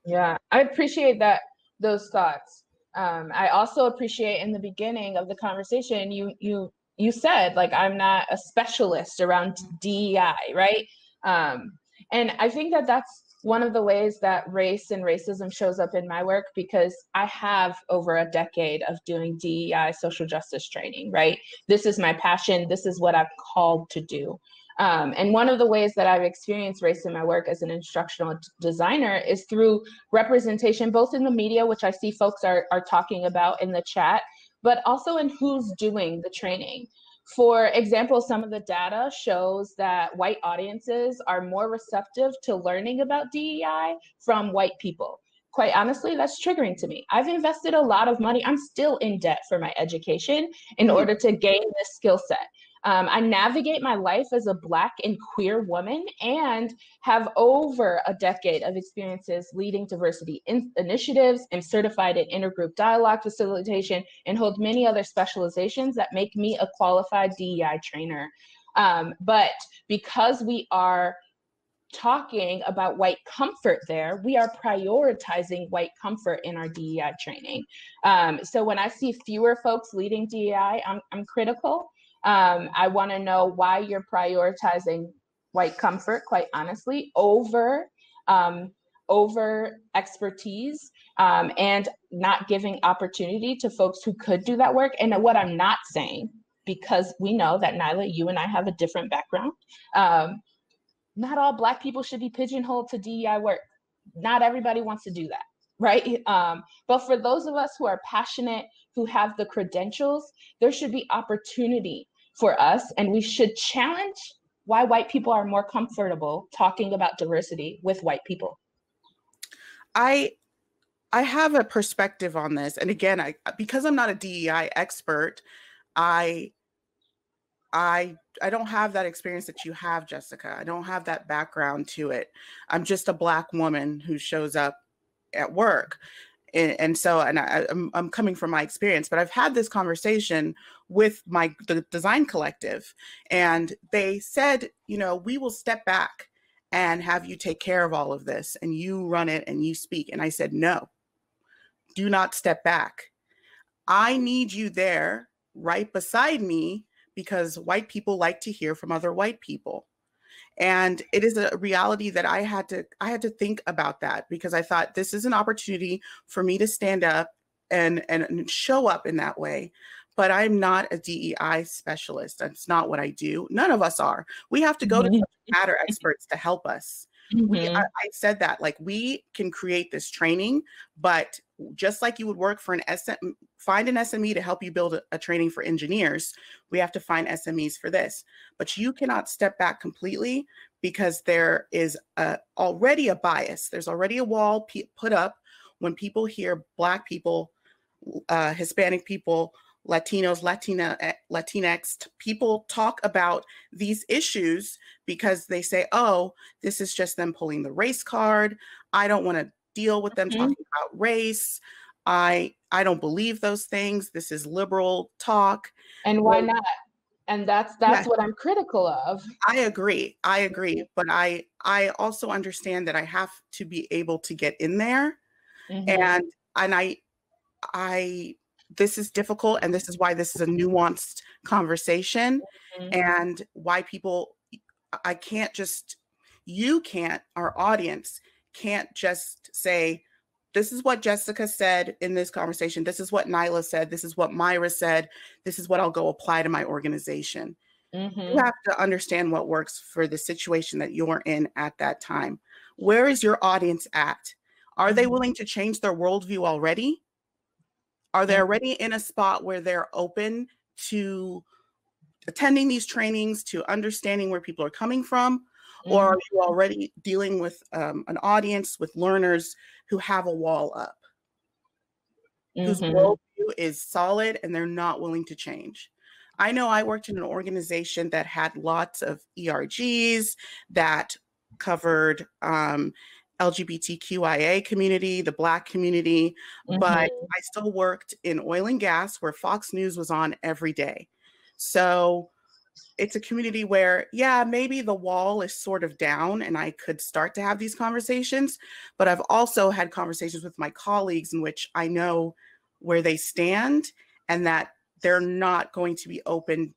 Yeah, I appreciate that those thoughts. Um, I also appreciate in the beginning of the conversation you you you said like I'm not a specialist around DEI, right? Um, and I think that that's one of the ways that race and racism shows up in my work because I have over a decade of doing DEI social justice training, right? This is my passion. This is what I'm called to do. Um, and one of the ways that I've experienced race in my work as an instructional designer is through representation, both in the media, which I see folks are, are talking about in the chat, but also in who's doing the training. For example, some of the data shows that white audiences are more receptive to learning about DEI from white people. Quite honestly, that's triggering to me. I've invested a lot of money. I'm still in debt for my education in order to gain this skill set. Um, I navigate my life as a Black and queer woman and have over a decade of experiences leading diversity in- initiatives. I'm certified in intergroup dialogue facilitation and hold many other specializations that make me a qualified DEI trainer. Um, but because we are talking about white comfort there, we are prioritizing white comfort in our DEI training. Um, so when I see fewer folks leading DEI, I'm, I'm critical. Um, I want to know why you're prioritizing white comfort, quite honestly, over um, over expertise um, and not giving opportunity to folks who could do that work. And what I'm not saying, because we know that Nyla, you and I have a different background. Um, not all Black people should be pigeonholed to DEI work. Not everybody wants to do that, right? Um, but for those of us who are passionate, who have the credentials, there should be opportunity for us, and we should challenge why white people are more comfortable talking about diversity with white people. I I have a perspective on this, and again, I because I'm not a DEI expert, I I I don't have that experience that you have, Jessica. I don't have that background to it. I'm just a black woman who shows up at work. And, and so, and I, I'm, I'm coming from my experience, but I've had this conversation with my the design collective, and they said, you know, we will step back and have you take care of all of this, and you run it and you speak. And I said, no, do not step back. I need you there right beside me because white people like to hear from other white people and it is a reality that i had to i had to think about that because i thought this is an opportunity for me to stand up and and, show up in that way but i'm not a dei specialist that's not what i do none of us are we have to go to matter experts to help us we, Mhm. I, I said that like we can create this training but just like you would work for an SM, find an SME to help you build a, a training for engineers, we have to find SMEs for this. But you cannot step back completely because there is a, already a bias. There's already a wall pe- put up when people hear Black people uh, Hispanic people, Latinos, Latina, eh, Latinx people talk about these issues because they say, oh, this is just them pulling the race card. I don't want to deal with them mm-hmm. talking about race. I I don't believe those things. This is liberal talk. And why well, not? And that's that's what I'm critical of. I agree. I agree. But I I also understand that I have to be able to get in there. Mm-hmm. And and I I this is difficult and this is why this is a nuanced conversation mm-hmm. and why people I can't just you can't our audience can't just say this is what Jessica said in this conversation. This is what Nyla said. This is what Myra said. This is what I'll go apply to my organization. Mm-hmm. You have to understand what works for the situation that you're in at that time. Where is your audience at? Are they mm-hmm. willing to change their worldview already? Are they already in a spot where they're open to attending these trainings, to understanding where people are coming from? Mm-hmm. Or are you already dealing with um, an audience, with learners who have a wall up, mm-hmm. whose worldview is solid and they're not willing to change? I know I worked in an organization that had lots of ERGs that covered um, LGBTQIA community, the Black community, mm-hmm. but I still worked in oil and gas where Fox News was on every day. So it's a community where, yeah, maybe the wall is sort of down and I could start to have these conversations. But I've also had conversations with my colleagues in which I know where they stand and that they're not going to be open.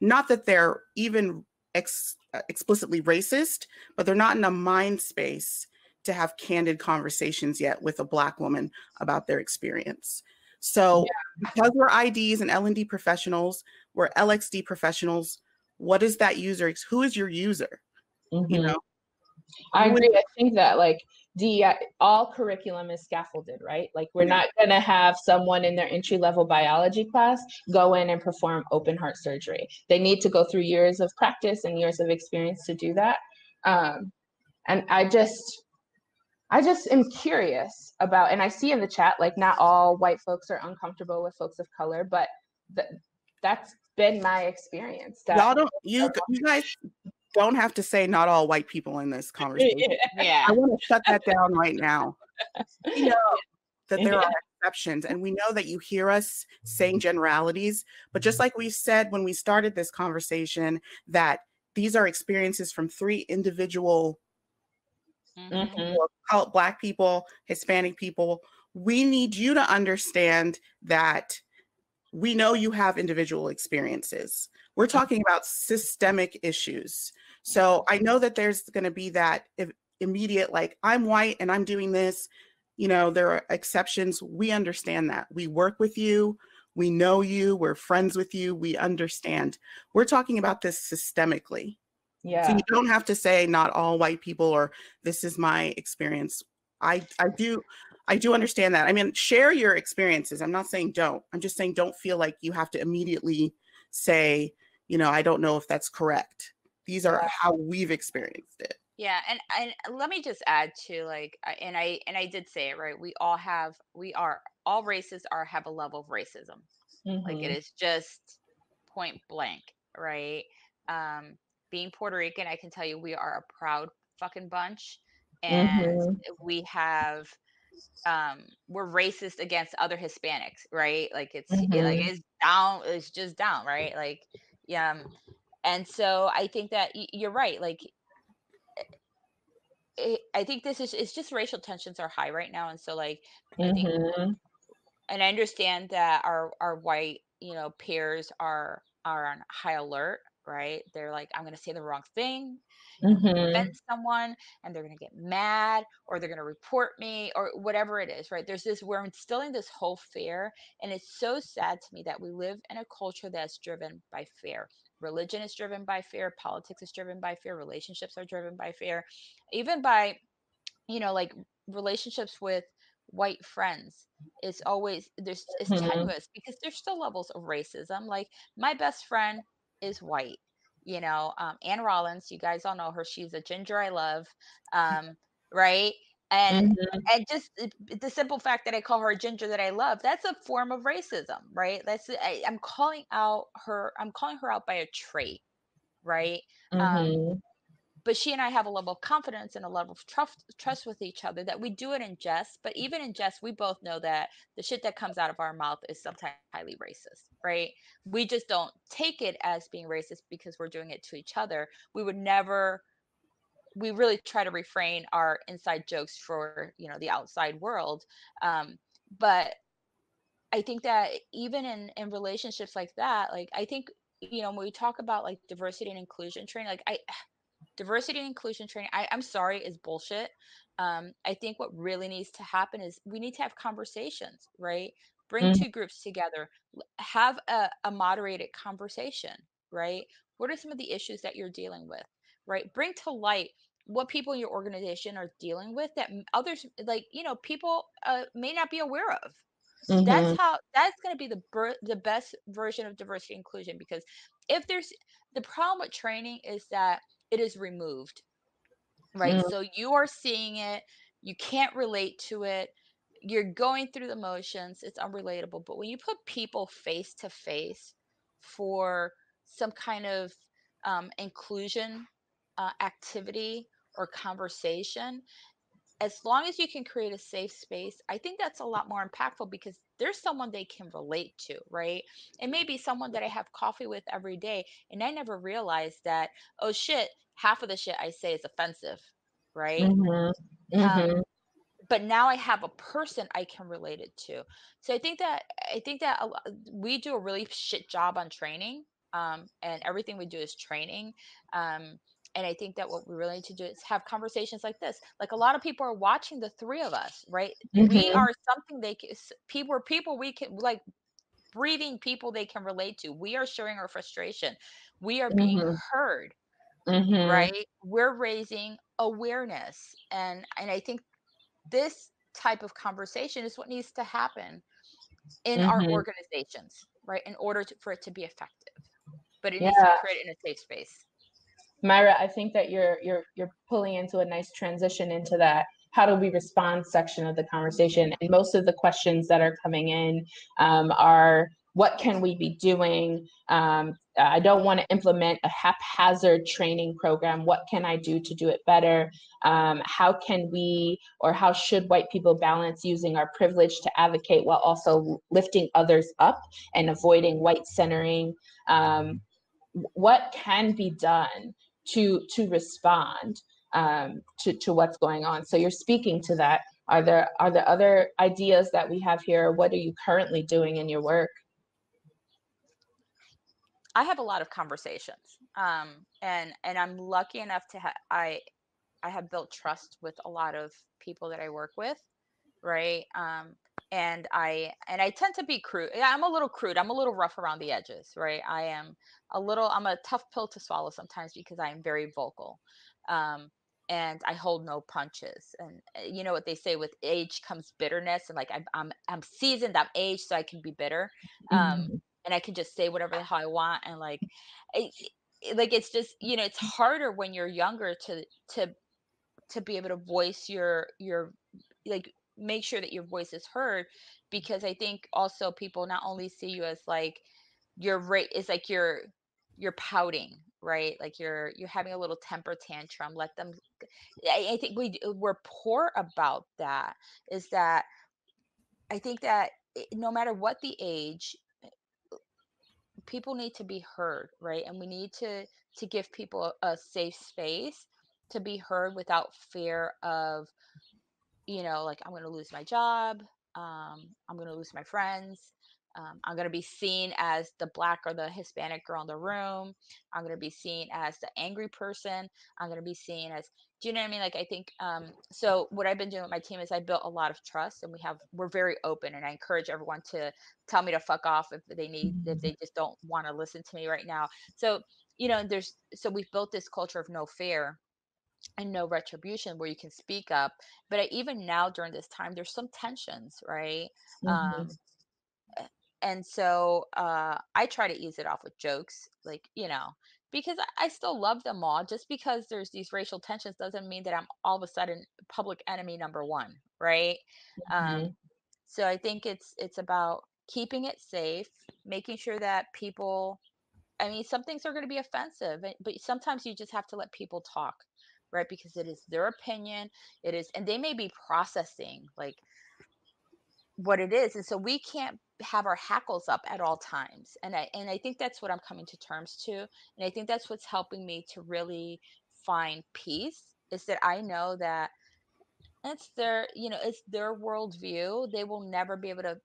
Not that they're even ex- uh, explicitly racist, but they're not in a mind space to have candid conversations yet with a black woman about their experience. So yeah. because we're IDs and L&D professionals, we're LXD professionals, what is that user? Who is your user? Mm-hmm. You know? I agree. I think that like the all curriculum is scaffolded, right? Like we're not going to have someone in their entry level biology class go in and perform open heart surgery. They need to go through years of practice and years of experience to do that. Um, and I just, I just am curious about, and I see in the chat like not all white folks are uncomfortable with folks of color, but th- that's been my experience. Y'all don't you you guys don't have to say not all white people in this conversation. yeah. I want to shut that down right now. We know that there are exceptions, and we know that you hear us saying generalities, but just like we said when we started this conversation, that these are experiences from three individual mm-hmm. black people, Hispanic people. We need you to understand that we know you have individual experiences. We're talking about systemic issues. So I know that there's going to be that immediate, like, I'm white and I'm doing this. You know, there are exceptions. We understand that. We work with you. We know you. We're friends with you. We understand. We're talking about this systemically. Yeah. So you don't have to say not all white people or this is my experience. I I do I do understand that. I mean, share your experiences. I'm not saying don't. I'm just saying don't feel like you have to immediately say, you know, I don't know if that's correct these are how we've experienced it yeah and and let me just add to like and i and i did say it right we all have we are all races are have a level of racism mm-hmm. like it mm-hmm. just point blank right um being puerto rican i can tell you we are a proud fucking bunch and mm-hmm. we have um we're racist against other hispanics right like it's mm-hmm. like it's down it's just down right like yeah um, and so i think that you're right like it, i think this is it's just racial tensions are high right now and so like mm-hmm. I think, mm-hmm. and i understand that our our white you know peers are are on high alert right they're like i'm going to say the wrong thing mm-hmm. offend someone and they're going to get mad or they're going to report me or whatever it is right there's this we're instilling this whole fear and it's so sad to me that we live in a culture that's driven by fear religion is driven by fear politics is driven by fear relationships are driven by fear even by you know like relationships with white friends it's always there's it's mm-hmm. tenuous because there's still levels of racism like my best friend is white you know um, anne rollins you guys all know her she's a ginger i love um, right and mm-hmm. and just the simple fact that I call her a ginger that I love, that's a form of racism, right? That's I, am calling out her. I'm calling her out by a trait, right? Um, mm-hmm. Um, but she and I have a level of confidence and a level of trust trust with each other that we do it in jest. But even in jest, we both know that the shit that comes out of our mouth is sometimes highly racist, right? We just don't take it as being racist because we're doing it to each other. We would never we really try to refrain our inside jokes for you know the outside world um, but i think that even in in relationships like that like i think you know when we talk about like diversity and inclusion training like i diversity and inclusion training I, i'm sorry is bullshit um, i think what really needs to happen is we need to have conversations right? Bring mm-hmm. two groups together have a, a moderated conversation right? What are some of the issues that you're dealing with right? Bring to light what people in your organization are dealing with that others like you know people uh, may not be aware of mm-hmm. that's how that's going to be the ber- the best version of diversity inclusion because if there's the problem with training is that it is removed right mm-hmm. so you are seeing it you can't relate to it you're going through the motions it's unrelatable but when you put people face to face for some kind of um, inclusion uh, activity or conversation, as long as you can create a safe space, I think that's a lot more impactful because there's someone they can relate to, right? It may be someone that I have coffee with every day, and I never realized that, oh shit, half of the shit I say is offensive, right? Mm-hmm. Mm-hmm. Um, but now I have a person I can relate it to. So I think that I think that a, we do a really shit job on training, um, and everything we do is training. Um, and i think that what we really need to do is have conversations like this like a lot of people are watching the three of us right mm-hmm. we are something they can people are people we can like breathing people they can relate to we are sharing our frustration we are being mm-hmm. heard mm-hmm. right we're raising awareness and and i think this type of conversation is what needs to happen in our mm-hmm. organizations right in order to, for it to be effective but it yeah. needs to be created in a safe space Myra, I think that you're you're you're pulling into a nice transition into that how do we respond section of the conversation. And most of the questions that are coming in um, are what can we be doing? Um, I don't want to implement a haphazard training program. What can I do to do it better? Um, how can we or how should white people balance using our privilege to advocate while also lifting others up and avoiding white centering? Um, what can be done to to respond um, to to what's going on. So you're speaking to that. Are there are there other ideas that we have here? What are you currently doing in your work? I have a lot of conversations, um, and and I'm lucky enough to have I I have built trust with a lot of people that I work with, right? Um, and I and I tend to be crude. I'm a little crude. I'm a little rough around the edges, right? I am a little. I'm a tough pill to swallow sometimes because I am very vocal, um, and I hold no punches. And eh, you know what they say: with age comes bitterness. And like I'm, I'm, I'm seasoned. I'm aged, so I can be bitter, um, mm-hmm. and I can just say whatever the hell I want. And like, it, it, like it's just you know, it's harder when you're younger to to to be able to voice your your like make sure that your voice is heard because i think also people not only see you as like your rate is like you're you're pouting right? Like you're you're having a little temper tantrum let them i, I think we we're poor about that is that i think that no matter what the age eh, people need to be heard right? And we need to to give people a safe space to be heard without fear of you know, like I'm going to lose my job. Um, I'm going to lose my friends. Um, I'm going to be seen as the black or the Hispanic girl in the room. I'm going to be seen as the angry person. I'm going to be seen as, do you know what I mean? Like, I think, um, so what I've been doing with my team is I built a lot of trust and we have, we're very open and I encourage everyone to tell me to fuck off if they need, if they just don't want to listen to me right now. So, you know, there's, so we've built this culture of no fear and no retribution where you can speak up but even now during this time there's some tensions right mm-hmm. um, and so uh, I try to ease it off with jokes, like you know, because I, I still love them all. Just because there's these racial tensions doesn't mean that I'm all of a sudden public enemy number one, right? Mhm. Um, so I think it's it's about keeping it safe, making sure that people. I mean, some things are going to be offensive, but sometimes you just have to let people talk, right? Because it is their opinion. It is, and they may be processing like what it is and so we can't have our hackles up at all times and i and i think that's what i'm coming to terms to and i think that's what's helping me to really find peace is that i know that it's their you know it's their worldview they will never be able to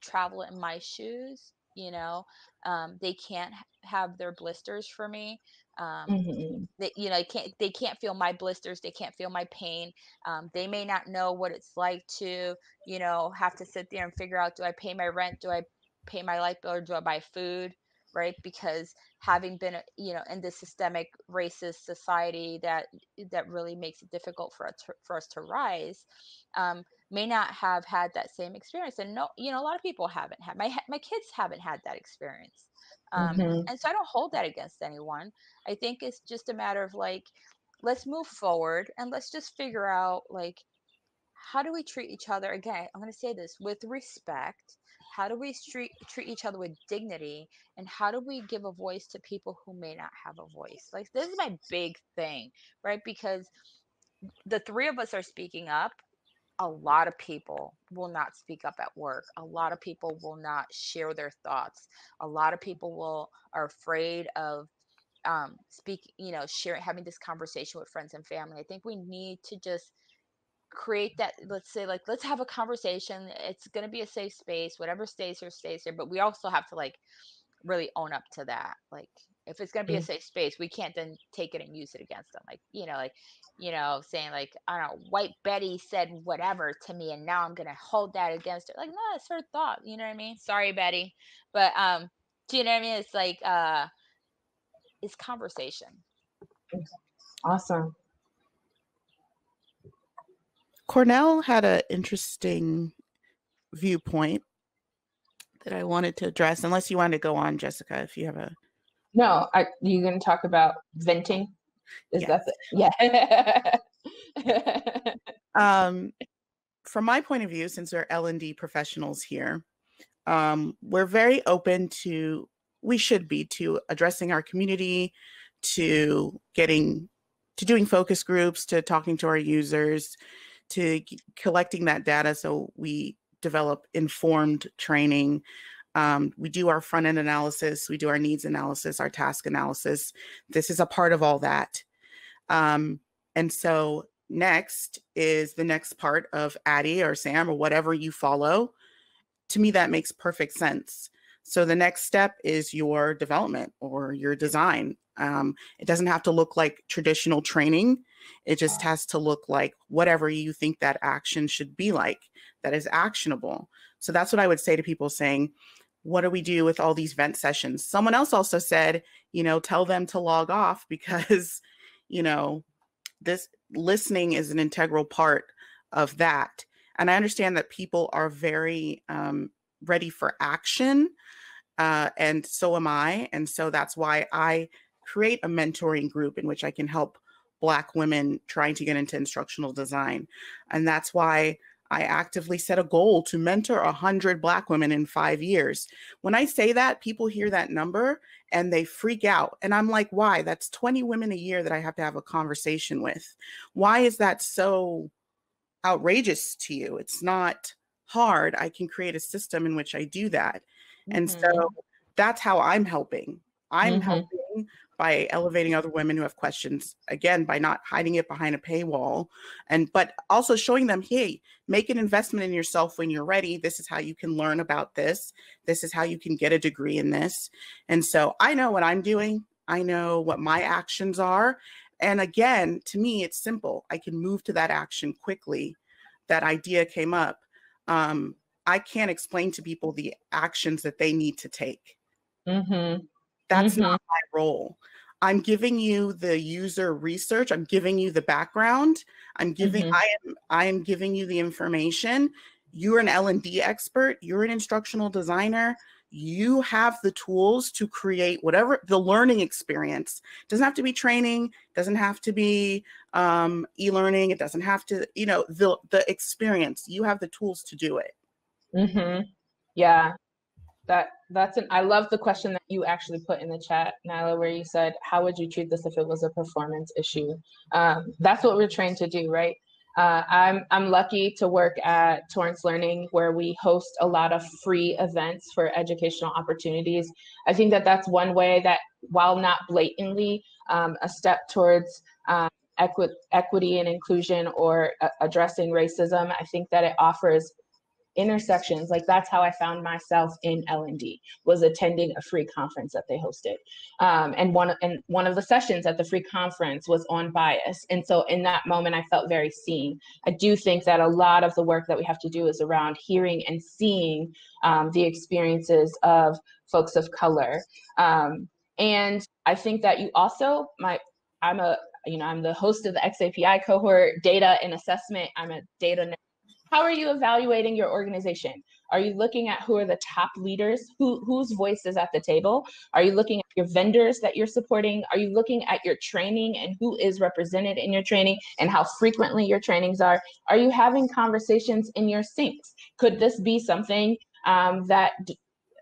travel in my shoes you know um, they can't have their blisters for me um, Mhm. they you know they can't they can't feel my blisters they can't feel my pain um, they may not know what it's like to you know have to sit there and figure out do i pay my rent do i pay my light bill or do i buy food right? Because having been you know in this systemic racist society that that really makes it difficult for us to, for us to rise um, may not have had that same experience. And no you know a lot of people haven't had my my kids haven't had that experience um, Mhm. and so i don't hold that against anyone I think it's just a matter of like, let's move forward and let's just figure out like, how do we treat each other? Again, I'm going to say this with respect. How do we treat, treat each other with dignity? And how do we give a voice to people who may not have a voice? Like, this is my big thing, right? Because the three of us are speaking up. A lot of people will not speak up at work. A lot of people will not share their thoughts. A lot of people will are afraid of um speak you know sharing having this conversation with friends and family i think we need to just create that let's say like let's have a conversation it's going to be a safe space whatever stays here stays here but we also have to like really own up to that like if it's going to be a Mm. safe space we can't then take it and use it against them like you know like you know saying like i don't know white betty said whatever to me and now i'm going to hold that against her like no it's her thought you know what i mean sorry betty but um do you know what i mean it's like uh it's conversation Awesome. Cornell had an interesting viewpoint that I wanted to address, unless you want to go on, Jessica, if you have a. No, are you going to talk about venting? Is Yes. that the, yeah? Um, from my point of view, since we're L and D professionals here, um, we're very open to. We should be to addressing our community, to getting, to doing focus groups, to talking to our users, to collecting that data so we develop informed training. Um, we do our front end analysis, we do our needs analysis, our task analysis. This is a part of all that. Um, and so next is the next part of ADDIE or SAM or whatever you follow. To me, that makes perfect sense. So the next step is your development or your design. Um, it doesn't have to look like traditional training. It just has to look like whatever you think that action should be like that is actionable. So that's what I would say to people saying, what do we do with all these vent sessions? Someone else also said, you know, tell them to log off because, you know, this listening is an integral part of that. And I understand that people are very um, ready for action. Uh, and so am I. And so that's why I create a mentoring group in which I can help Black women trying to get into instructional design. And that's why I actively set a goal to mentor 100 Black women in five years. When I say that, people hear that number and they freak out. And I'm like, why? That's 20 women a year that I have to have a conversation with. Why is that so outrageous to you? It's not hard. I can create a system in which I do that. And Mhm. so that's how I'm helping. I'm Mhm. helping by elevating other women who have questions again by not hiding it behind a paywall. And but also showing them hey make an investment in yourself when you're ready. This is how you can learn about this. This is how you can get a degree in this. And so i know what i'm doing. I know what my actions are. And again to me it's simple. I can move to that action quickly. That idea came up. Um, i can't explain to people the actions that they need to take. Mm Mhm. That's Mhm. not my role. I'm giving you the user research. I'm giving you the background. I'm giving Mhm. I am I am giving you the information. you're an L&D expert, you're an instructional designer, you have the tools to create whatever the learning experience doesn't have to be training doesn't have to be um, e-learning it doesn't have to you know the the experience you have the tools to do it mm-hmm. yeah that that's an i love the question that you actually put in the chat nyla where you said how would you treat this if it was a performance issue um, that's what we're trained to do right uh, I'm I'm lucky to work at TorranceLearning, where we host a lot of free events for educational opportunities. I think that that's one way that, while not blatantly um, a step towards um, equi- equity and inclusion or uh, addressing racism, I think that it offers intersections like that's how i found myself in l&d was attending a free conference that they hosted. Um, and one and one of the sessions at the free conference was on bias. And so in that moment i felt very seen. I do think that a lot of the work that we have to do is around hearing and seeing um, the experiences of folks of color. Um, and i think that you also my i'm a you know i'm the host of the xapi cohort data and assessment. I'm a data how are you evaluating your organization? Are you looking at who are the top leaders? Who whose voice is at the table? Are you looking at your vendors that you're supporting? Are you looking at your training and who is represented in your training and how frequently your trainings are? Are you having conversations in your syncs? Could this be something um, that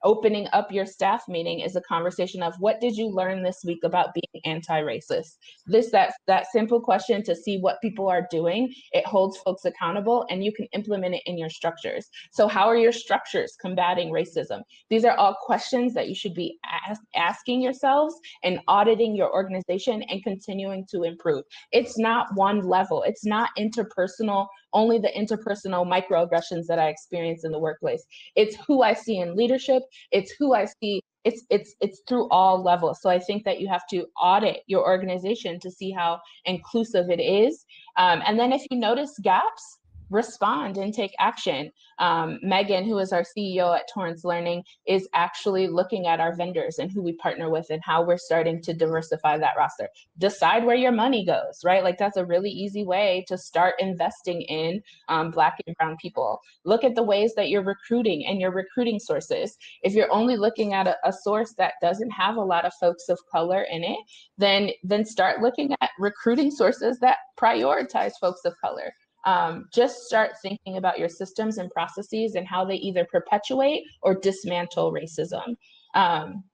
opening up your staff meeting is a conversation of what did you learn this week about being anti-racist? This that that simple question to see what people are doing it holds folks accountable and you can implement it in your structures. So how are your structures combating racism? These are all questions that you should be ask, asking yourselves and auditing your organization and continuing to improve. It's not one level. It's not interpersonal only the interpersonal microaggressions that I experience in the workplace. It's who I see in leadership. It's who I see. It's it's it's through all levels. So I think that you have to audit your organization to see how inclusive it is. Um, and then if you notice gaps, respond and take action. Um, Megan, who is our CEO at TorranceLearning, is actually looking at our vendors and who we partner with and how we're starting to diversify that roster. Decide where your money goes, right? Like that's a really easy way to start investing in um, Black and Brown people. Look at the ways that you're recruiting and your recruiting sources. If you're only looking at a, a source that doesn't have a lot of folks of color in it, then then start looking at recruiting sources that prioritize folks of color um, just start thinking about your systems and processes and how they either perpetuate or dismantle racism. Um,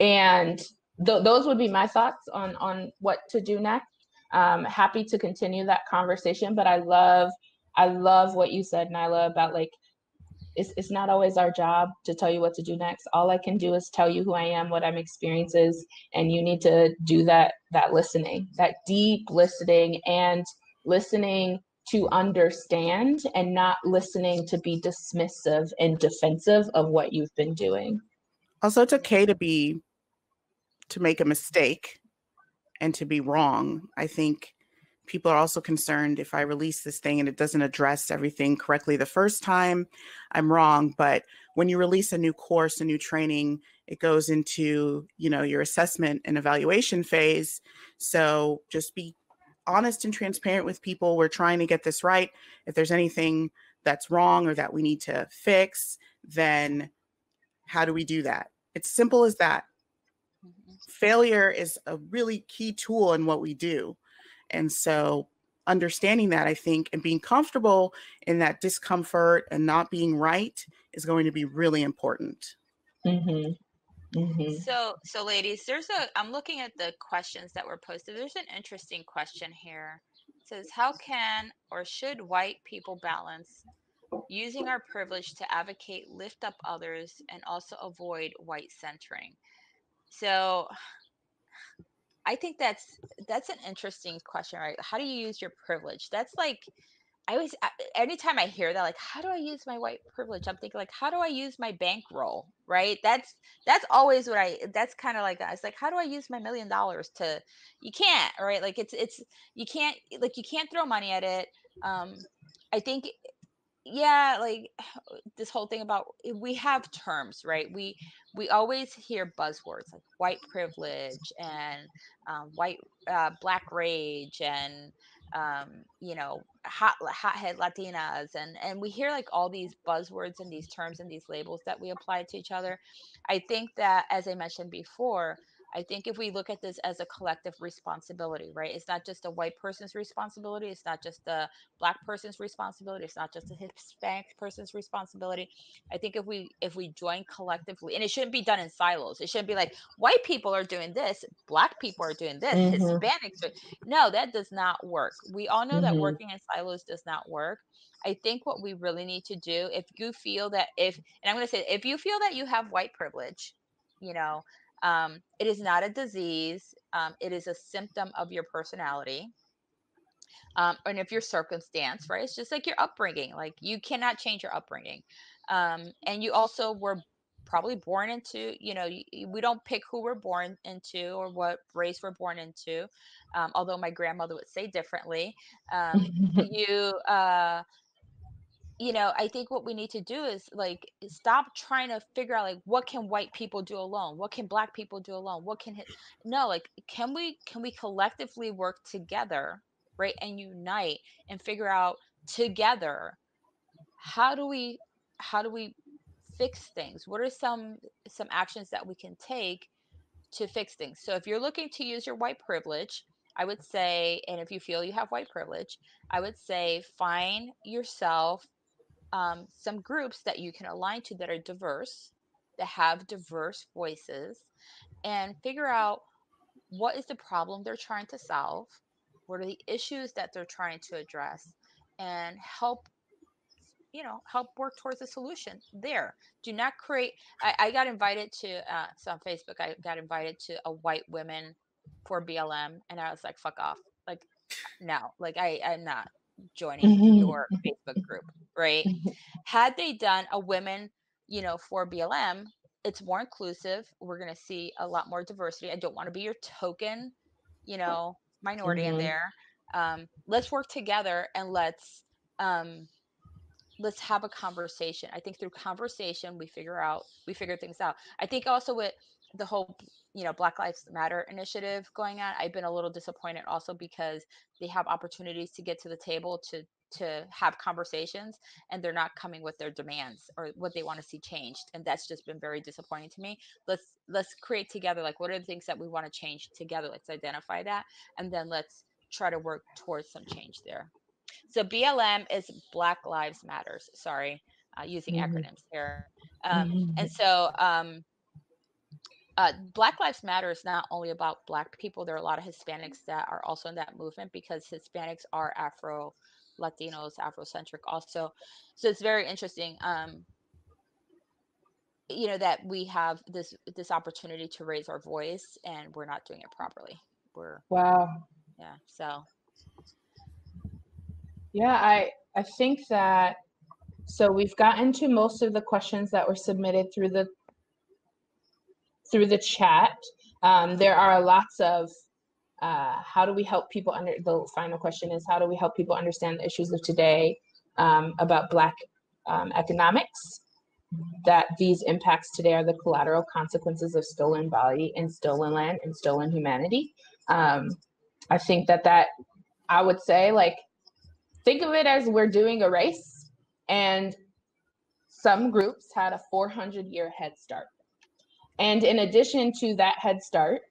and th- those would be my thoughts on on what to do next. Um, happy to continue that conversation, but I love I love what you said, Nyla, about like it's, it's not always our job to tell you what to do next. All I can do is tell you who I am, what I'm experiences, and you need to do that that listening, that deep listening and listening to understand and not listening to be dismissive and defensive of what you've been doing. Also, it's okay to be to make a mistake and to be wrong. I think people are also concerned if I release this thing and it doesn't address everything correctly the first time, I'm wrong. But when you release a new course, a new training, it goes into, you know, your assessment and evaluation phase. So just be honest and transparent with people. We're trying to get this right. If there's anything that's wrong or that we need to fix, then how do we do that? It's simple as that. Mm-hmm. Failure is a really key tool in what we do. And so understanding that, I think, and being comfortable in that discomfort and not being right is going to be really important. Mm-hmm. Mm-hmm. So, so ladies, there's a. I'm looking at the questions that were posted. There's an interesting question here. It says, "How can or should white people balance using our privilege to advocate, lift up others, and also avoid white centering?" So, I think that's that's an interesting question, right? How do you use your privilege? That's like I always, anytime I hear that, like, how do I use my white privilege? I'm thinking, like, how do I use my bankroll? Right? That's that's always what I. That's kind of like that. It's like, how do I use my million dollars to? You can't, right? Like, it's it's you can't like you can't throw money at it. Um, I think, yeah, like this whole thing about we have terms, right? We we always hear buzzwords like white privilege and um, white uh, black rage and um, you know hot hothead latinas and and we hear like all these buzzwords and these terms and these labels that we apply to each other. I think that as i mentioned before I think if we look at this as a collective responsibility, right? It's not just a white person's responsibility. It's not just a black person's responsibility. It's not just a Hispanic person's responsibility. I think if we if we join collectively, and it shouldn't be done in silos. It shouldn't be like white people are doing this, black people are doing this, mm-hmm. Hispanics. Are, no, that does not work. We all know mm-hmm. that working in silos does not work. I think what we really need to do, if you feel that if, and I'm going to say, if you feel that you have white privilege, you know, um, it is not a disease. Um, it is a symptom of your personality. Um, and if your circumstance, right? It's just like your upbringing. Like you cannot change your upbringing. Um, and you also were probably born into, you know, we don't pick who we're born into or what race we're born into. Um, although my grandmother would say differently. Um, you, uh, you know i think what we need to do is like stop trying to figure out like what can white people do alone? What can black people do alone? What can no like can we can we collectively work together right and unite and figure out together how do we how do we fix things? What are some some actions that we can take to fix things? So if you're looking to use your white privilege I would say, and if you feel you have white privilege, I would say find yourself um, some groups that you can align to that are diverse, that have diverse voices, and figure out what is the problem they're trying to solve, what are the issues that they're trying to address, and help you know help work towards a solution there. Do not create i, I got invited to uh so on facebook i got invited to a white women for blm and i was like fuck off. Like no like i i'm not joining mm-hmm. your Facebook group, right? Had they done a women, you know, for BLM, it's more inclusive. We're going to see a lot more diversity. I don't want to be your token, you know, minority mm-hmm. in there. Um, let's work together and let's um, let's have a conversation. I think through conversation we figure out we figure things out. I think also with the whole you know black lives matter initiative going on i've been a little disappointed also because they have opportunities to get to the table to to have conversations and they're not coming with their demands or what they want to see changed and that's just been very disappointing to me let's let's create together like what are the things that we want to change together let's identify that and then let's try to work towards some change there so blm is black lives matters sorry uh, using mm-hmm. acronyms here um, mm-hmm. and so um, uh, Black Lives Matter is not only about Black people. There are a lot of Hispanics that are also in that movement because Hispanics are Afro Latinos, Afrocentric also. So it's very interesting. Um, you know that we have this this opportunity to raise our voice and we're not doing it properly. We're wow. Yeah. So. Yeah, I I think that so we've gotten to most of the questions that were submitted through the through the chat. Um, there are lots of uh, how do we help people under the final question is how do we help people understand the issues of today um, about black um, economics? That these impacts today are the collateral consequences of stolen body and stolen land and stolen humanity. Um, i think that that i would say like think of it as we're doing a race and some groups had a 400 year head start and in addition to that head start,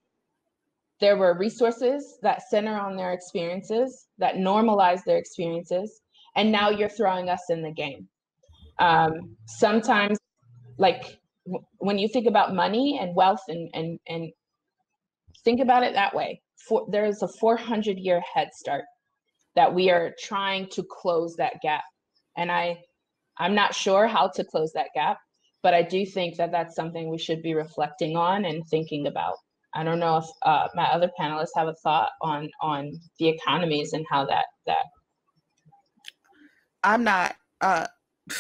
there were resources that center on their experiences, that normalize their experiences. And now you're throwing us in the game. Um, sometimes, like w- when you think about money and wealth and, and, and think about it that way, for, there is a 400 year head start that we are trying to close that gap. And I, I'm not sure how to close that gap but I do think that that's something we should be reflecting on and thinking about. I don't know if uh, my other panelists have a thought on on the economies and how that that. I'm not. Uh,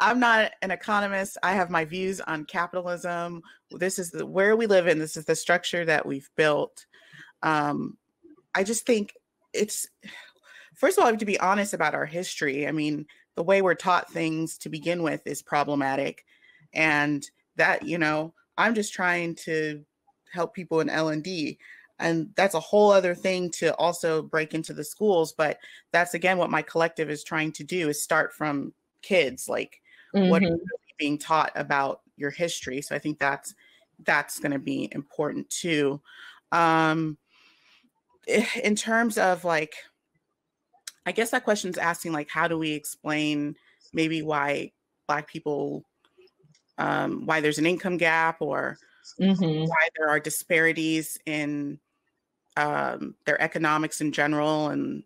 I'm not an economist. I have my views on capitalism. This is the where we live in. This is the structure that we've built. Um, I just think it's first of all, I have to be honest about our history. I mean, the way we're taught things to begin with is problematic and that you know i'm just trying to help people in l&d and that's a whole other thing to also break into the schools but that's again what my collective is trying to do is start from kids like mm-hmm. what are you being taught about your history so i think that's that's going to be important too um eh, in terms of like i guess that question is asking like how do we explain maybe why black people um why there's an income gap or mm-hmm. why there are disparities in um, their economics in general and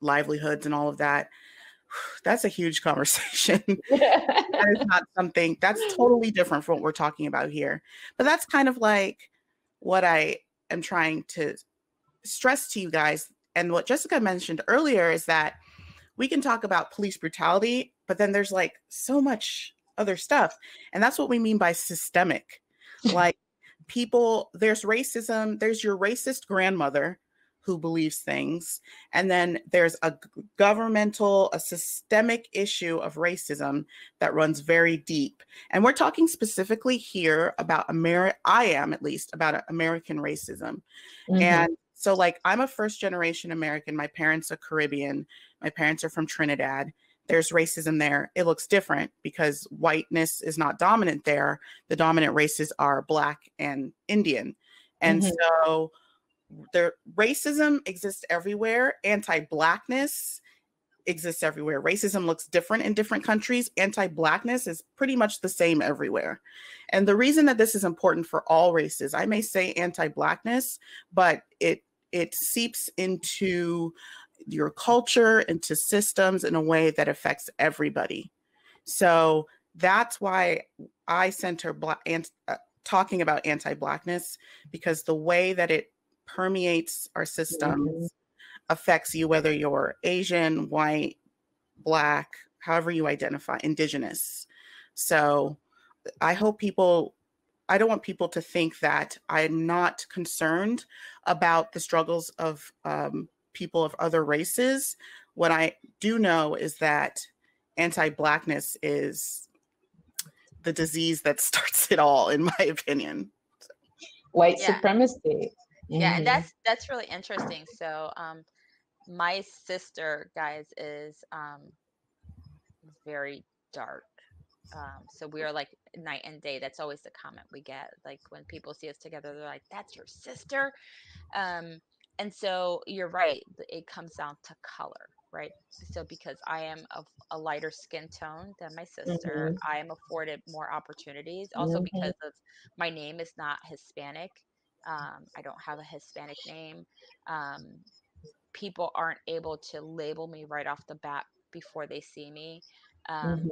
livelihoods and all of that. That's a huge conversation. that is not something that's totally different from what we're talking about here. But that's kind of like what I am trying to stress to you guys. And what Jessica mentioned earlier is that we can talk about police brutality, but then there's like so much other stuff. And that's what we mean by systemic. like people there's racism there's your racist grandmother who believes things and then there's a governmental a systemic issue of racism that runs very deep and we're talking specifically here about america i am at least about american racism mm-hmm. and so like i'm a first generation american my parents are caribbean my parents are from trinidad there's racism there. It looks different because whiteness is not dominant there. The dominant races are black and Indian. And mm-hmm. so there racism exists everywhere. Anti-blackness exists everywhere. Racism looks different in different countries. Anti-blackness is pretty much the same everywhere. And the reason that this is important for all races, I may say anti-blackness, but it it seeps into your culture into systems in a way that affects everybody. So that's why I center black and uh, talking about anti-blackness because the way that it permeates our systems mm-hmm. affects you whether you're Asian, white, black, however you identify, indigenous. So I hope people I don't want people to think that I'm not concerned about the struggles of um, people of other races. What I do know is that anti Blackness is the disease that starts it all, in my opinion. White yeah. supremacy. Mm-hmm. Yeah, and that's that's really interesting. So, um, my sister, guys, is um, very dark. Um, so we are like night and day. That's always the comment we get. Like when people see us together, they're like, "That's your sister." Um, and so you're right it comes down to color right so because i am of a lighter skin tone than my sister mm-hmm. i am afforded more opportunities also mm-hmm. because of my name is not hispanic um, i don't have a hispanic name um, people aren't able to label me right off the bat before they see me um, mm-hmm.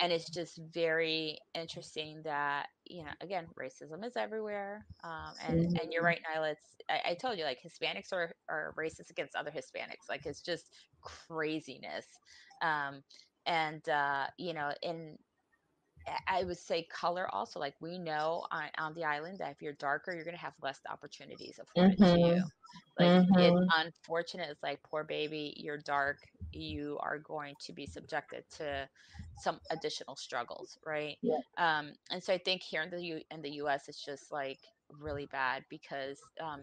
And it's just very interesting that, you know, again, racism is everywhere. Um, and, mm-hmm. and you're right, Nyla. It's, I, I, told you, like, Hispanics are, are racist against other Hispanics. Like, it's just craziness. Um, and, uh, you know, in, I would say color also. Like we know on, on the island that if you're darker, you're gonna have less opportunities afforded mm-hmm. to you. Like mm-hmm. it's unfortunate. It's like poor baby, you're dark. You are going to be subjected to some additional struggles, right? Yeah. Um, and so I think here in the U in the U.S. it's just like really bad because um,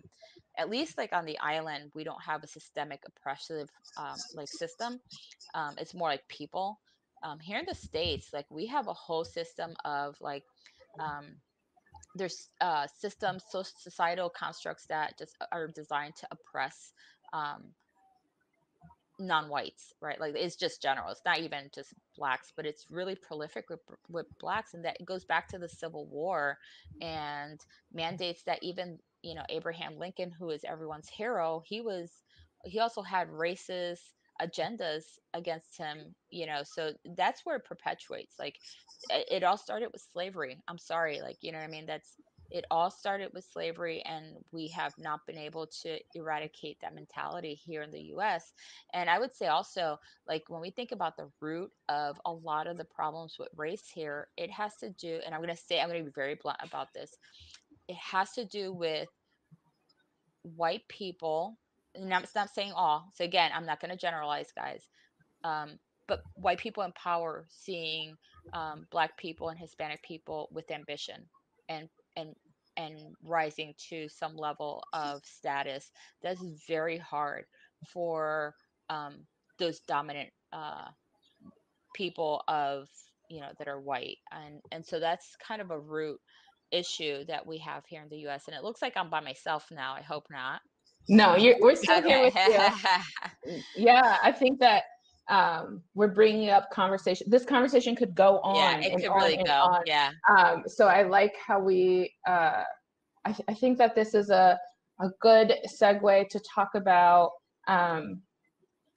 at least like on the island we don't have a systemic oppressive um, like system. Um, it's more like people um, here in the states like we have a whole system of like um, there's uh, systems so societal constructs that just are designed to oppress um, non-whites right? Like it's just general. It's not even just blacks but it's really prolific with, with blacks and that goes back to the civil war and mandates that even you know abraham lincoln who is everyone's hero he was he also had racist agendas against him you know so that's where it perpetuates like it, it, all started with slavery i'm sorry like you know i mean that's it all started with slavery and we have not been able to eradicate that mentality here in the US and i would say also like when we think about the root of a lot of the problems with race here it has to do and i'm going to say i'm going to be very blunt about this it has to do with white people and I'm not saying all. So again, I'm not going to generalize, guys. Um, but white people in power seeing um, black people and Hispanic people with ambition and and and rising to some level of status that's very hard for um, those dominant uh, people of you know that are white and and so that's kind of a root issue that we have here in the US and it looks like I'm by myself now I hope not no you're, we're still here with you yeah I think that um, we're bringing up conversation. This conversation could go on. Yeah, it could really go. On. Yeah. Um, so I like how we. Uh, I, th- I think that this is a a good segue to talk about um,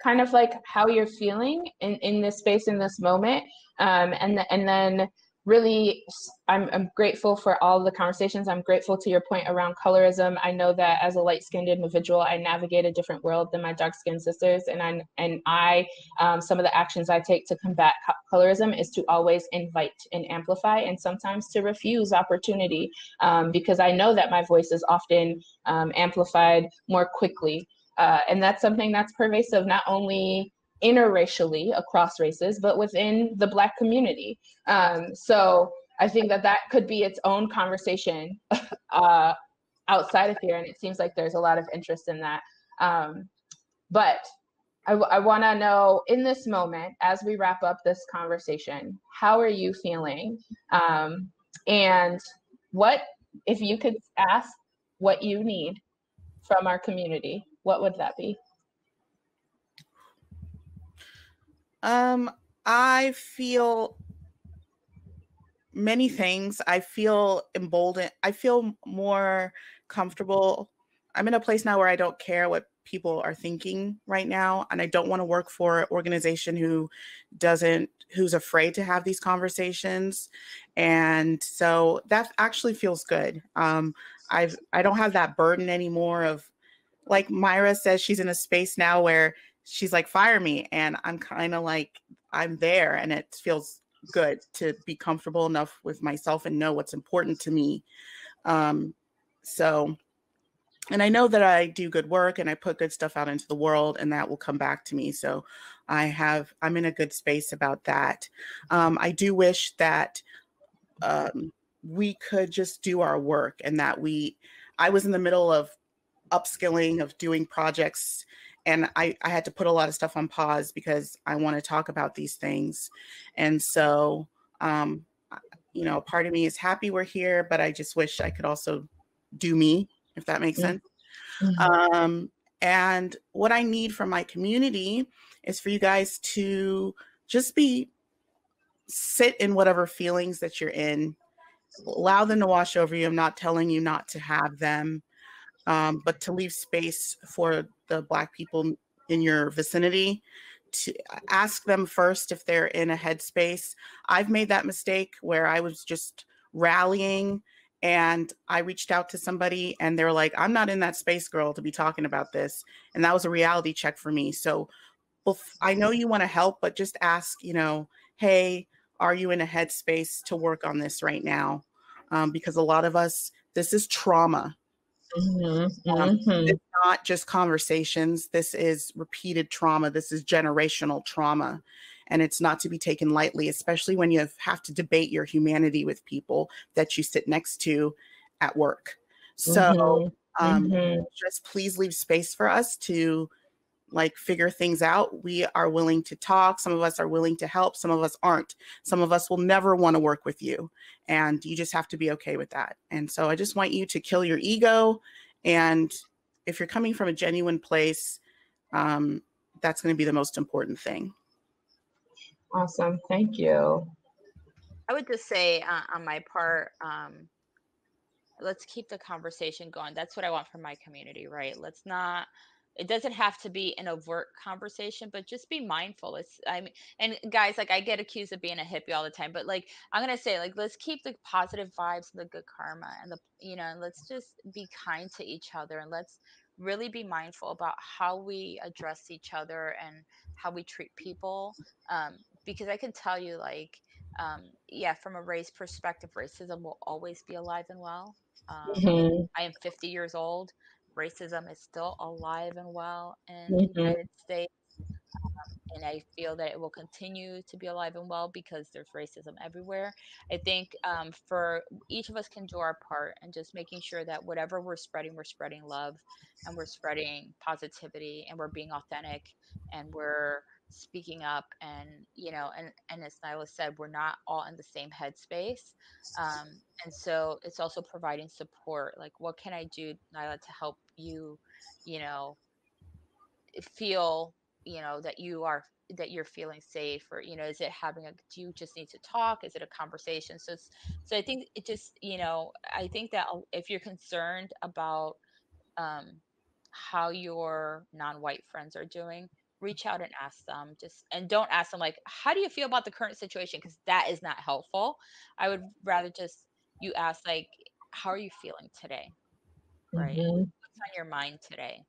kind of like how you're feeling in in this space in this moment, um, and th- and then really I'm, I'm grateful for all the conversations. I'm grateful to your point around colorism. I know that as a light skinned individual i navigate a different world than my dark skinned sisters and i and i um, some of the actions i take to combat colorism is to always invite and amplify and sometimes to refuse opportunity um, because i know that my voice is often um, amplified more quickly. Uh, and that's something that's pervasive not only interracially across races, but within the Black community. Um, so I think that that could be its own conversation uh, outside of here, and it seems like there's a lot of interest in that. Um, but I want to know in this moment, as we wrap up this conversation, how are you feeling? Um, and what, if you could ask what you need from our community, what would that be? Um, I feel many things. I feel emboldened. I feel more comfortable. I'm in a place now where I don't care what people are thinking right now and I don't want to work for an organization who doesn't who's afraid to have these conversations. And so that actually feels good. Um I've I don't have that burden anymore of like Myra says she's in a space now where she's like fire me and i'm kind of like i'm there and it feels good to be comfortable enough with myself and know what's important to me um so and i know that i do good work and i put good stuff out into the world and that will come back to me so i have i'm in a good space about that um i do wish that um we could just do our work and that we i was in the middle of upskilling of doing projects and I, I had to put a lot of stuff on pause because I want to talk about these things. And so, um, you know, part of me is happy we're here, but I just wish I could also do me, if that makes sense. Mm-hmm. Um, and what I need from my community is for you guys to just be sit in whatever feelings that you're in, allow them to wash over you. I'm not telling you not to have them um, but to leave space for the Black people in your vicinity to ask them first if they're in a headspace. I've made that mistake where I was just rallying and I reached out to somebody and they're like, I'm not in that space, girl, to be talking about this. And that was a reality check for me. So I know you want to help, but just ask, you know, hey, are you in a headspace to work on this right now? Um, because a lot of us, this is trauma. Mm-hmm, um, mm-hmm. It's not just conversations. This is repeated trauma. This is generational trauma. And it's not to be taken lightly, especially when you have to debate your humanity with people that you sit next to at work. So mm-hmm, um, mm-hmm. just please leave space for us to like figure things out. We are willing to talk. Some of us are willing to help. Some of us aren't. Some of us will never want to work with you. And you just have to be okay with that. And so I just want you to kill your ego. And if you're coming from a genuine place, um, that's going to be the most important thing. Awesome. Thank you. I would just say uh, on my part, um, let's keep the conversation going. That's what I want from my community, right? Let's not it doesn't have to be an overt conversation but just be mindful it's i mean and guys like i get accused of being a hippie all the time but like i'm gonna say like let's keep the positive vibes and the good karma and the you know let's just be kind to each other and let's really be mindful about how we address each other and how we treat people um, because i can tell you like um, yeah from a race perspective racism will always be alive and well um, mm-hmm. i am 50 years old racism is still alive and well in mm-hmm. the United States. and I feel that it will continue to be alive and well because there's racism everywhere. I think um, for each of us can do our part and just making sure that whatever we're spreading, we're spreading love and we're spreading positivity and we're being authentic and we're speaking up and you know and and as nyla said we're not all in the same headspace um and so it's also providing support like what can i do nyla to help you you know feel you know that you are that you're feeling safe or you know is it having a do you just need to talk? Is it a conversation? So it's, so i think it just you know i think that if you're concerned about um how your non-white friends are doing reach out and ask them just and don't ask them like how do you feel about the current situation? Because that is not helpful. I would rather just you ask like how are you feeling today? Right? Mm-hmm. what's on your mind today?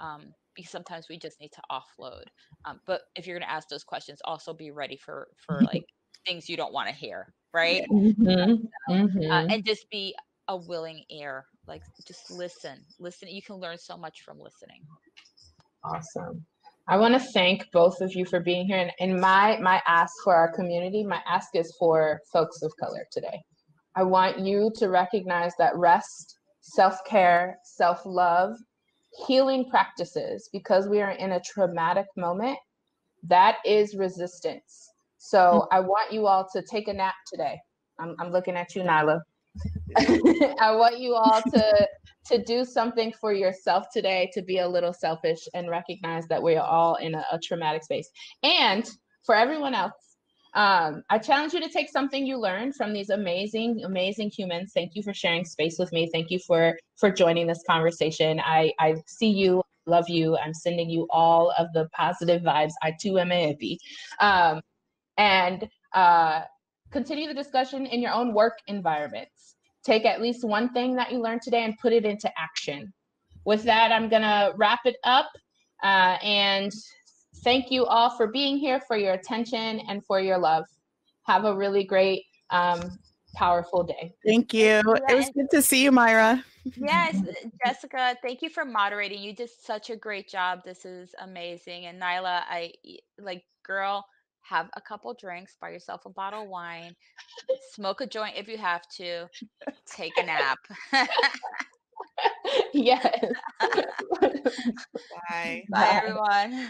Um, because sometimes we just need to offload. Um, but if you're going to ask those questions also be ready for for like things you don't want to hear right? Mm-hmm. Uh, mm-hmm. Uh, and just be a willing ear like just listen listen. You can learn so much from listening. Awesome I want to thank both of you for being here. And, and my my ask for our community, my ask is for folks of color today. I want you to recognize that rest, self-care, self-love, healing practices, because we are in a traumatic moment, that is resistance. So mm-hmm. I want you all to take a nap today. I'm, I'm looking at you, Nyla. I want you all to to do something for yourself today, to be a little selfish and recognize that we are all in a, a traumatic space. And for everyone else, um, I challenge you to take something you learned from these amazing, amazing humans. Thank you for sharing space with me. Thank you for for joining this conversation. I I see you, love you. I'm sending you all of the positive vibes. I too am a hippie. Um, and uh, continue the discussion in your own work environments. Take at least one thing that you learned today and put it into action. With that, I'm going to wrap it up. Uh, and thank you all for being here, for your attention, and for your love. Have a really great, um, powerful day. Thank you. It was good to see you, Myra. yes, Jessica, thank you for moderating. You did such a great job. This is amazing. And Nyla, I like, girl, have a couple drinks, buy yourself a bottle of wine, smoke a joint if you have to, take a nap. yes. Bye. Bye, everyone.